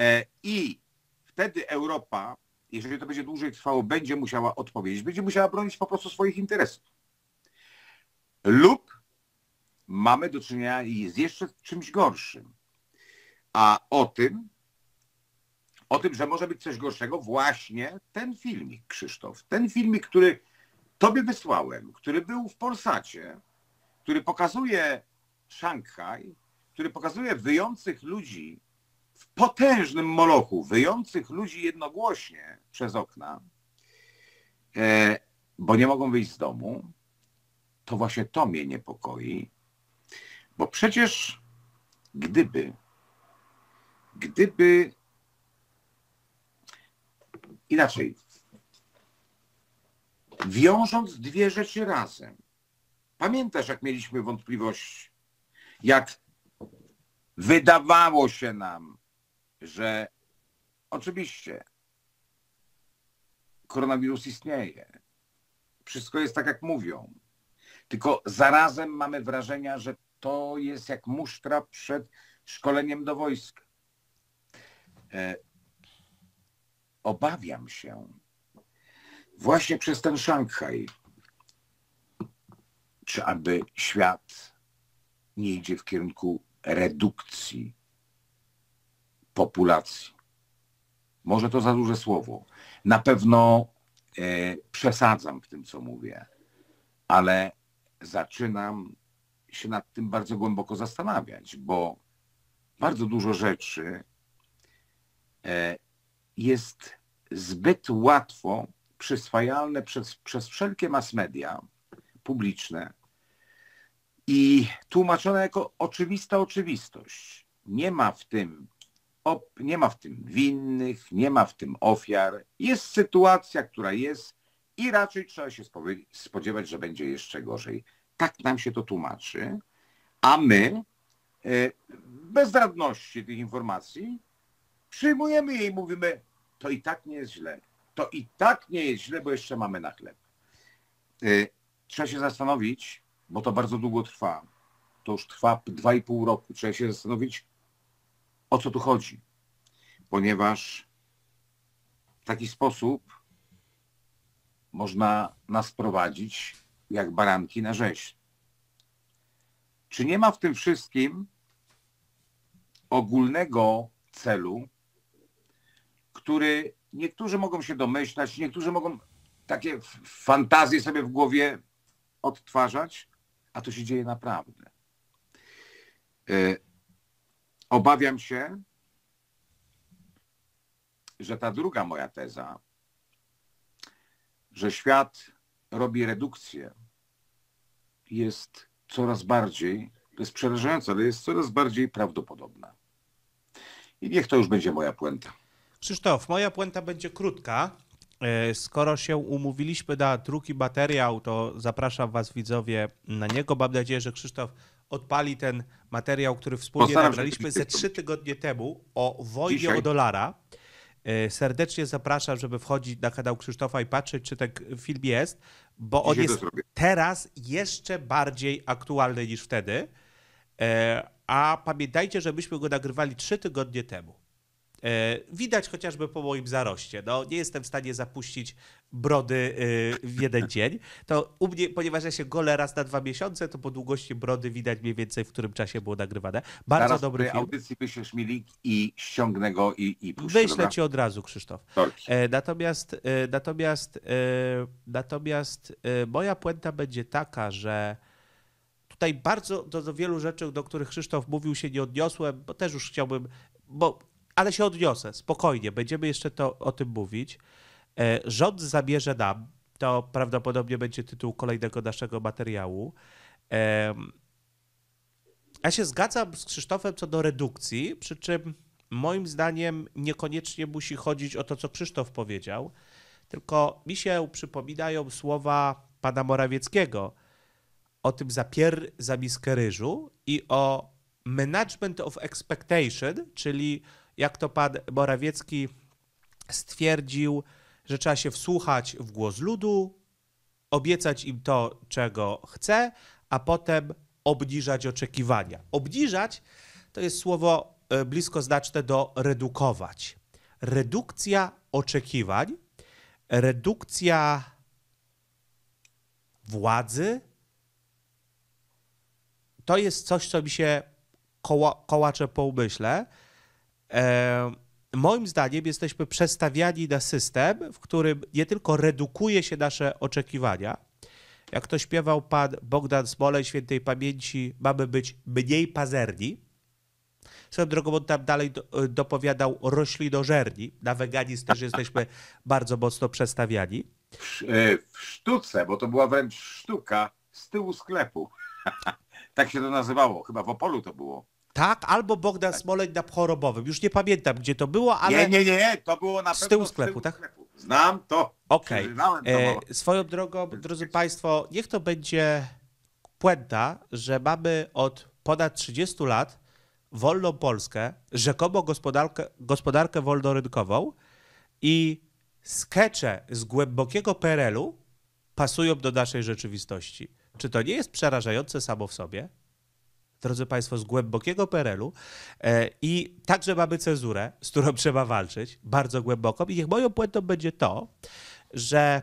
E, I wtedy Europa, jeżeli to będzie dłużej trwało, będzie musiała odpowiedzieć, będzie musiała bronić po prostu swoich interesów. Lub mamy do czynienia z jeszcze czymś gorszym. A o tym, o tym, że może być coś gorszego, właśnie ten filmik, Krzysztof. Ten filmik, który tobie wysłałem, który był w Polsacie, który pokazuje Szanghaj, który pokazuje wyjących ludzi w potężnym molochu, wyjących ludzi jednogłośnie przez okna, e, bo nie mogą wyjść z domu, to właśnie to mnie niepokoi, bo przecież gdyby, gdyby inaczej, wiążąc dwie rzeczy razem, pamiętasz, jak mieliśmy wątpliwości, jak wydawało się nam, że oczywiście koronawirus istnieje. Wszystko jest tak, jak mówią. Tylko zarazem mamy wrażenia, że to jest jak musztra przed szkoleniem do wojska. E, obawiam się właśnie przez ten Szanghaj, czy aby świat nie idzie w kierunku redukcji populacji. Może to za duże słowo. Na pewno e, przesadzam w tym, co mówię, ale zaczynam się nad tym bardzo głęboko zastanawiać, bo bardzo dużo rzeczy e, jest zbyt łatwo przyswajalne przez, przez wszelkie mass media publiczne i tłumaczone jako oczywista oczywistość. Nie ma w tym nie ma w tym winnych, nie ma w tym ofiar. Jest sytuacja, która jest i raczej trzeba się spodziewać, że będzie jeszcze gorzej. Tak nam się to tłumaczy, a my e, bez radności tych informacji przyjmujemy je i mówimy, to i tak nie jest źle. To i tak nie jest źle, bo jeszcze mamy na chleb. E, Trzeba się zastanowić, bo to bardzo długo trwa. To już trwa dwa i pół roku. Trzeba się zastanowić, o co tu chodzi. Ponieważ w taki sposób można nas prowadzić jak baranki na rzeź. Czy nie ma w tym wszystkim ogólnego celu, który niektórzy mogą się domyślać, niektórzy mogą takie fantazje sobie w głowie odtwarzać, a to się dzieje naprawdę. Obawiam się, że ta druga moja teza, że świat robi redukcję, jest coraz bardziej, to jest przerażające, ale jest coraz bardziej prawdopodobna. I niech to już będzie moja puenta. Krzysztof, moja puenta będzie krótka. E, Skoro się umówiliśmy na drugi materiał, to zapraszam Was widzowie na niego. Mam nadzieję, że Krzysztof odpali ten materiał, który wspólnie Postaram nagraliśmy ze trzy tygodnie temu o wojnie Dzisiaj. o dolara. E, Serdecznie zapraszam, żeby wchodzić na kanał Krzysztofa i patrzeć, czy ten film jest, bo on Dzisiaj to jest teraz jeszcze bardziej aktualny niż wtedy. E, A pamiętajcie, że myśmy go nagrywali trzy tygodnie temu. E, Widać chociażby po moim zaroście. No, nie jestem w stanie zapuścić brody y, w jeden dzień. To u mnie, ponieważ ja się golę raz na dwa miesiące, to po długości brody widać mniej więcej, w którym czasie było nagrywane. Bardzo Zaraz dobry tej film. audycji wyślesz mi link i ściągnę go i, i puszczę. Wyślę dobra? ci od razu, Krzysztof. E, Natomiast, e, natomiast, e, natomiast e, moja puenta będzie taka, że tutaj bardzo do, do wielu rzeczy, do których Krzysztof mówił, się nie odniosłem, bo też już chciałbym, bo, ale się odniosę, spokojnie, będziemy jeszcze to, o tym mówić. E, Rząd zabierze nam, to prawdopodobnie będzie tytuł kolejnego naszego materiału. Em, Ja się zgadzam z Krzysztofem co do redukcji, przy czym moim zdaniem niekoniecznie musi chodzić o to, co Krzysztof powiedział, tylko mi się przypominają słowa pana Morawieckiego o tym zapier za miskę ryżu i o management of expectation, czyli jak to pan Morawiecki stwierdził, że trzeba się wsłuchać w głos ludu, obiecać im to, czego chce, a potem obniżać oczekiwania. Obniżać to jest słowo e, bliskoznaczne do redukować. Redukcja oczekiwań, redukcja władzy to jest coś, co mi się koła, kołacze po umyśle. E, moim zdaniem jesteśmy przestawiani na system, w którym nie tylko redukuje się nasze oczekiwania, jak to śpiewał pan Bogdan Smolej świętej pamięci, mamy być mniej pazerni. Swoją drogą on tam dalej do, dopowiadał roślinożerni. Na weganizm też jesteśmy bardzo mocno przestawiani. W, e, w sztuce, bo to była wręcz sztuka z tyłu sklepu. tak się to nazywało. Chyba w Opolu to było. Tak, albo Bogdan Smolej na chorobowym. Już nie pamiętam, gdzie to było, ale... Nie, nie, nie. To było na Z pewno tyłu sklepu, tak? Znam to. Okej. To, E, swoją drogą, drodzy Państwo, niech to będzie puenta, że mamy od ponad 30 lat wolną Polskę, rzekomo gospodarkę, gospodarkę wolnorynkową i skecze z głębokiego PRL-u pasują do naszej rzeczywistości. Czy to nie jest przerażające samo w sobie? Drodzy Państwo, z głębokiego PRL-u e, i także mamy cezurę, z którą trzeba walczyć, bardzo głęboką. I niech moją puentą będzie to, że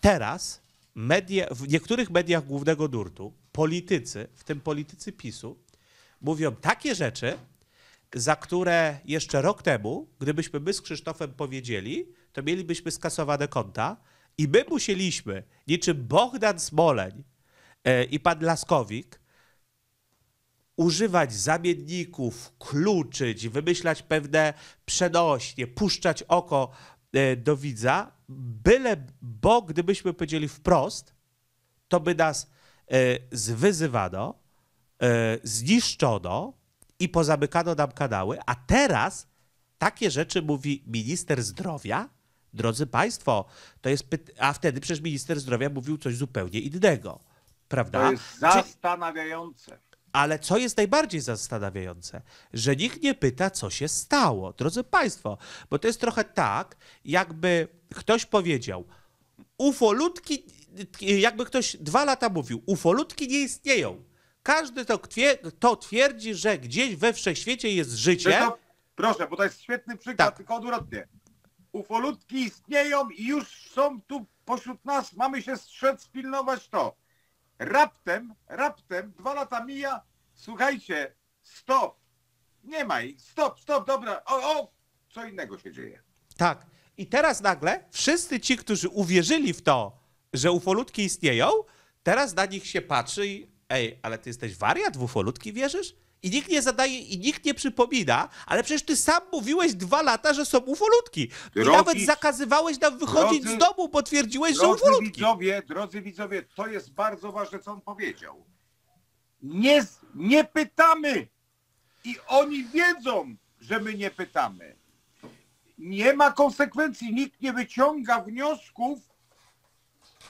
teraz media, w niektórych mediach głównego nurtu politycy, w tym politycy PiSu, mówią takie rzeczy, za które jeszcze rok temu, gdybyśmy my z Krzysztofem powiedzieli, to mielibyśmy skasowane konta i my musieliśmy, niczym Bogdan Smoleń e, i pan Laskowik, używać zamienników, kluczyć, wymyślać pewne przenośnie, puszczać oko e, do widza, byle, bo gdybyśmy powiedzieli wprost, to by nas e, zwyzywano, e, zniszczono i pozamykano nam kanały, a teraz takie rzeczy mówi minister zdrowia? Drodzy Państwo, to jest pyt- a wtedy przecież minister zdrowia mówił coś zupełnie innego. Prawda? To jest zastanawiające. Ale co jest najbardziej zastanawiające? Że nikt nie pyta, co się stało. Drodzy Państwo, bo to jest trochę tak, jakby ktoś powiedział, ufolutki, jakby ktoś dwa lata mówił, ufolutki nie istnieją. Każdy to, to twierdzi, że gdzieś we wszechświecie jest życie. Zresztą, proszę, bo to jest świetny przykład, Tak. tylko odwrotnie. Ufolutki istnieją i już są tu pośród nas, mamy się strzec, pilnować to. Raptem, raptem, dwa lata mija, słuchajcie, stop, nie ma ich, stop, stop, dobra, o, o, co innego się dzieje. Tak. I teraz nagle wszyscy ci, którzy uwierzyli w to, że ufolutki istnieją, teraz na nich się patrzy i ej, ale ty jesteś wariat, w ufolutki wierzysz? I nikt nie zadaje, i nikt nie przypomina, ale przecież ty sam mówiłeś dwa lata, że są ufolutki. I Drodzy- nawet zakazywałeś nam wychodzić drodzy- z domu, bo twierdziłeś, że ufolutki. widzowie, drodzy widzowie, to jest bardzo ważne, co on powiedział. Nie, nie pytamy i oni wiedzą, że my nie pytamy. Nie ma konsekwencji, nikt nie wyciąga wniosków.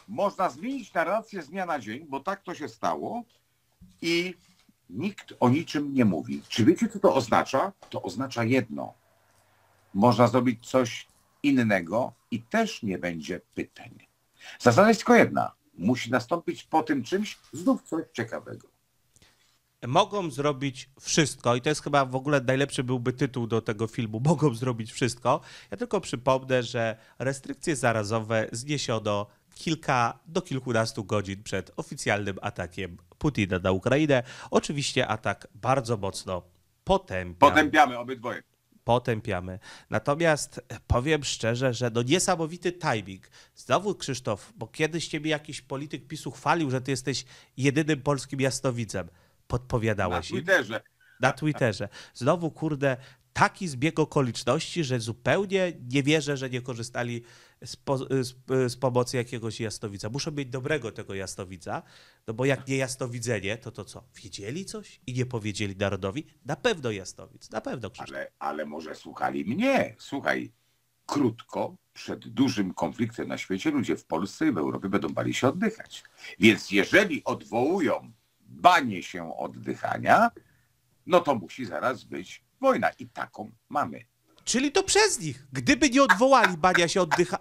Można zmienić narrację z dnia na dzień, bo tak to się stało i nikt o niczym nie mówi. Czy wiecie, co to oznacza? To oznacza jedno. Można zrobić coś innego i też nie będzie pytań. Zasada jest tylko jedna. Musi nastąpić po tym czymś znów coś ciekawego. mogą zrobić wszystko i to jest chyba w ogóle najlepszy byłby tytuł do tego filmu, mogą zrobić wszystko. Ja tylko przypomnę, że restrykcje zarazowe zniesiono kilka do kilkunastu godzin przed oficjalnym atakiem Putina na Ukrainę. Oczywiście atak bardzo mocno potępiał Potępiamy obydwoje. potępiamy. Natomiast powiem szczerze, że no niesamowity timing. Znowu Krzysztof, bo kiedyś ciebie jakiś polityk PiSu chwalił, że ty jesteś jedynym polskim jasnowidzem. Na Podpowiadałeś im Twitterze. na Twitterze. Znowu, kurde, taki zbieg okoliczności, że zupełnie nie wierzę, że nie korzystali z, po, z, z pomocy jakiegoś jasnowica. Muszą mieć dobrego tego jasnowica, no bo jak nie jasnowidzenie, to to co? Wiedzieli coś i nie powiedzieli narodowi? Na pewno jasnowic, na pewno Krzysztof. Ale, ale może słuchali mnie. Słuchaj, krótko przed dużym konfliktem na świecie ludzie w Polsce i w Europie będą bali się oddychać. Więc jeżeli odwołują banie się oddychania, no to musi zaraz być wojna. I taką mamy. Czyli to przez nich. Gdyby nie odwołali bania się oddycha...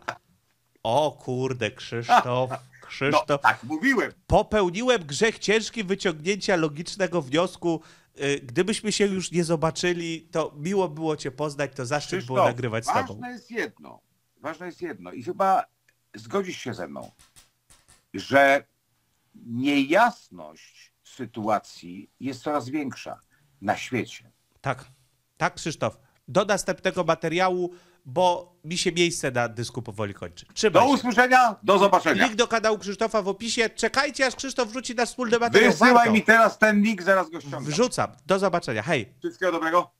O kurde, Krzysztof, No, Krzysztof. tak mówiłem. popełniłem grzech ciężki wyciągnięcia logicznego wniosku. Y, Gdybyśmy się już nie zobaczyli, to miło było cię poznać, to zaszczyt było Krzysztof, nagrywać z tobą. ważne jest jedno. Ważne jest jedno i chyba zgodzisz się ze mną, że niejasność sytuacji jest coraz większa na świecie. Tak, tak Krzysztof. Do następnego materiału, bo mi się miejsce na dysku powoli kończy. Do Trzymaj się. usłyszenia, do zobaczenia. Link do kanału Krzysztofa w opisie. Czekajcie, aż Krzysztof wrzuci nasz wspólny materiał. Wysyłaj Warto. mi teraz ten link, zaraz go ściągnę. Wrzucam. Do zobaczenia. Hej. Wszystkiego dobrego.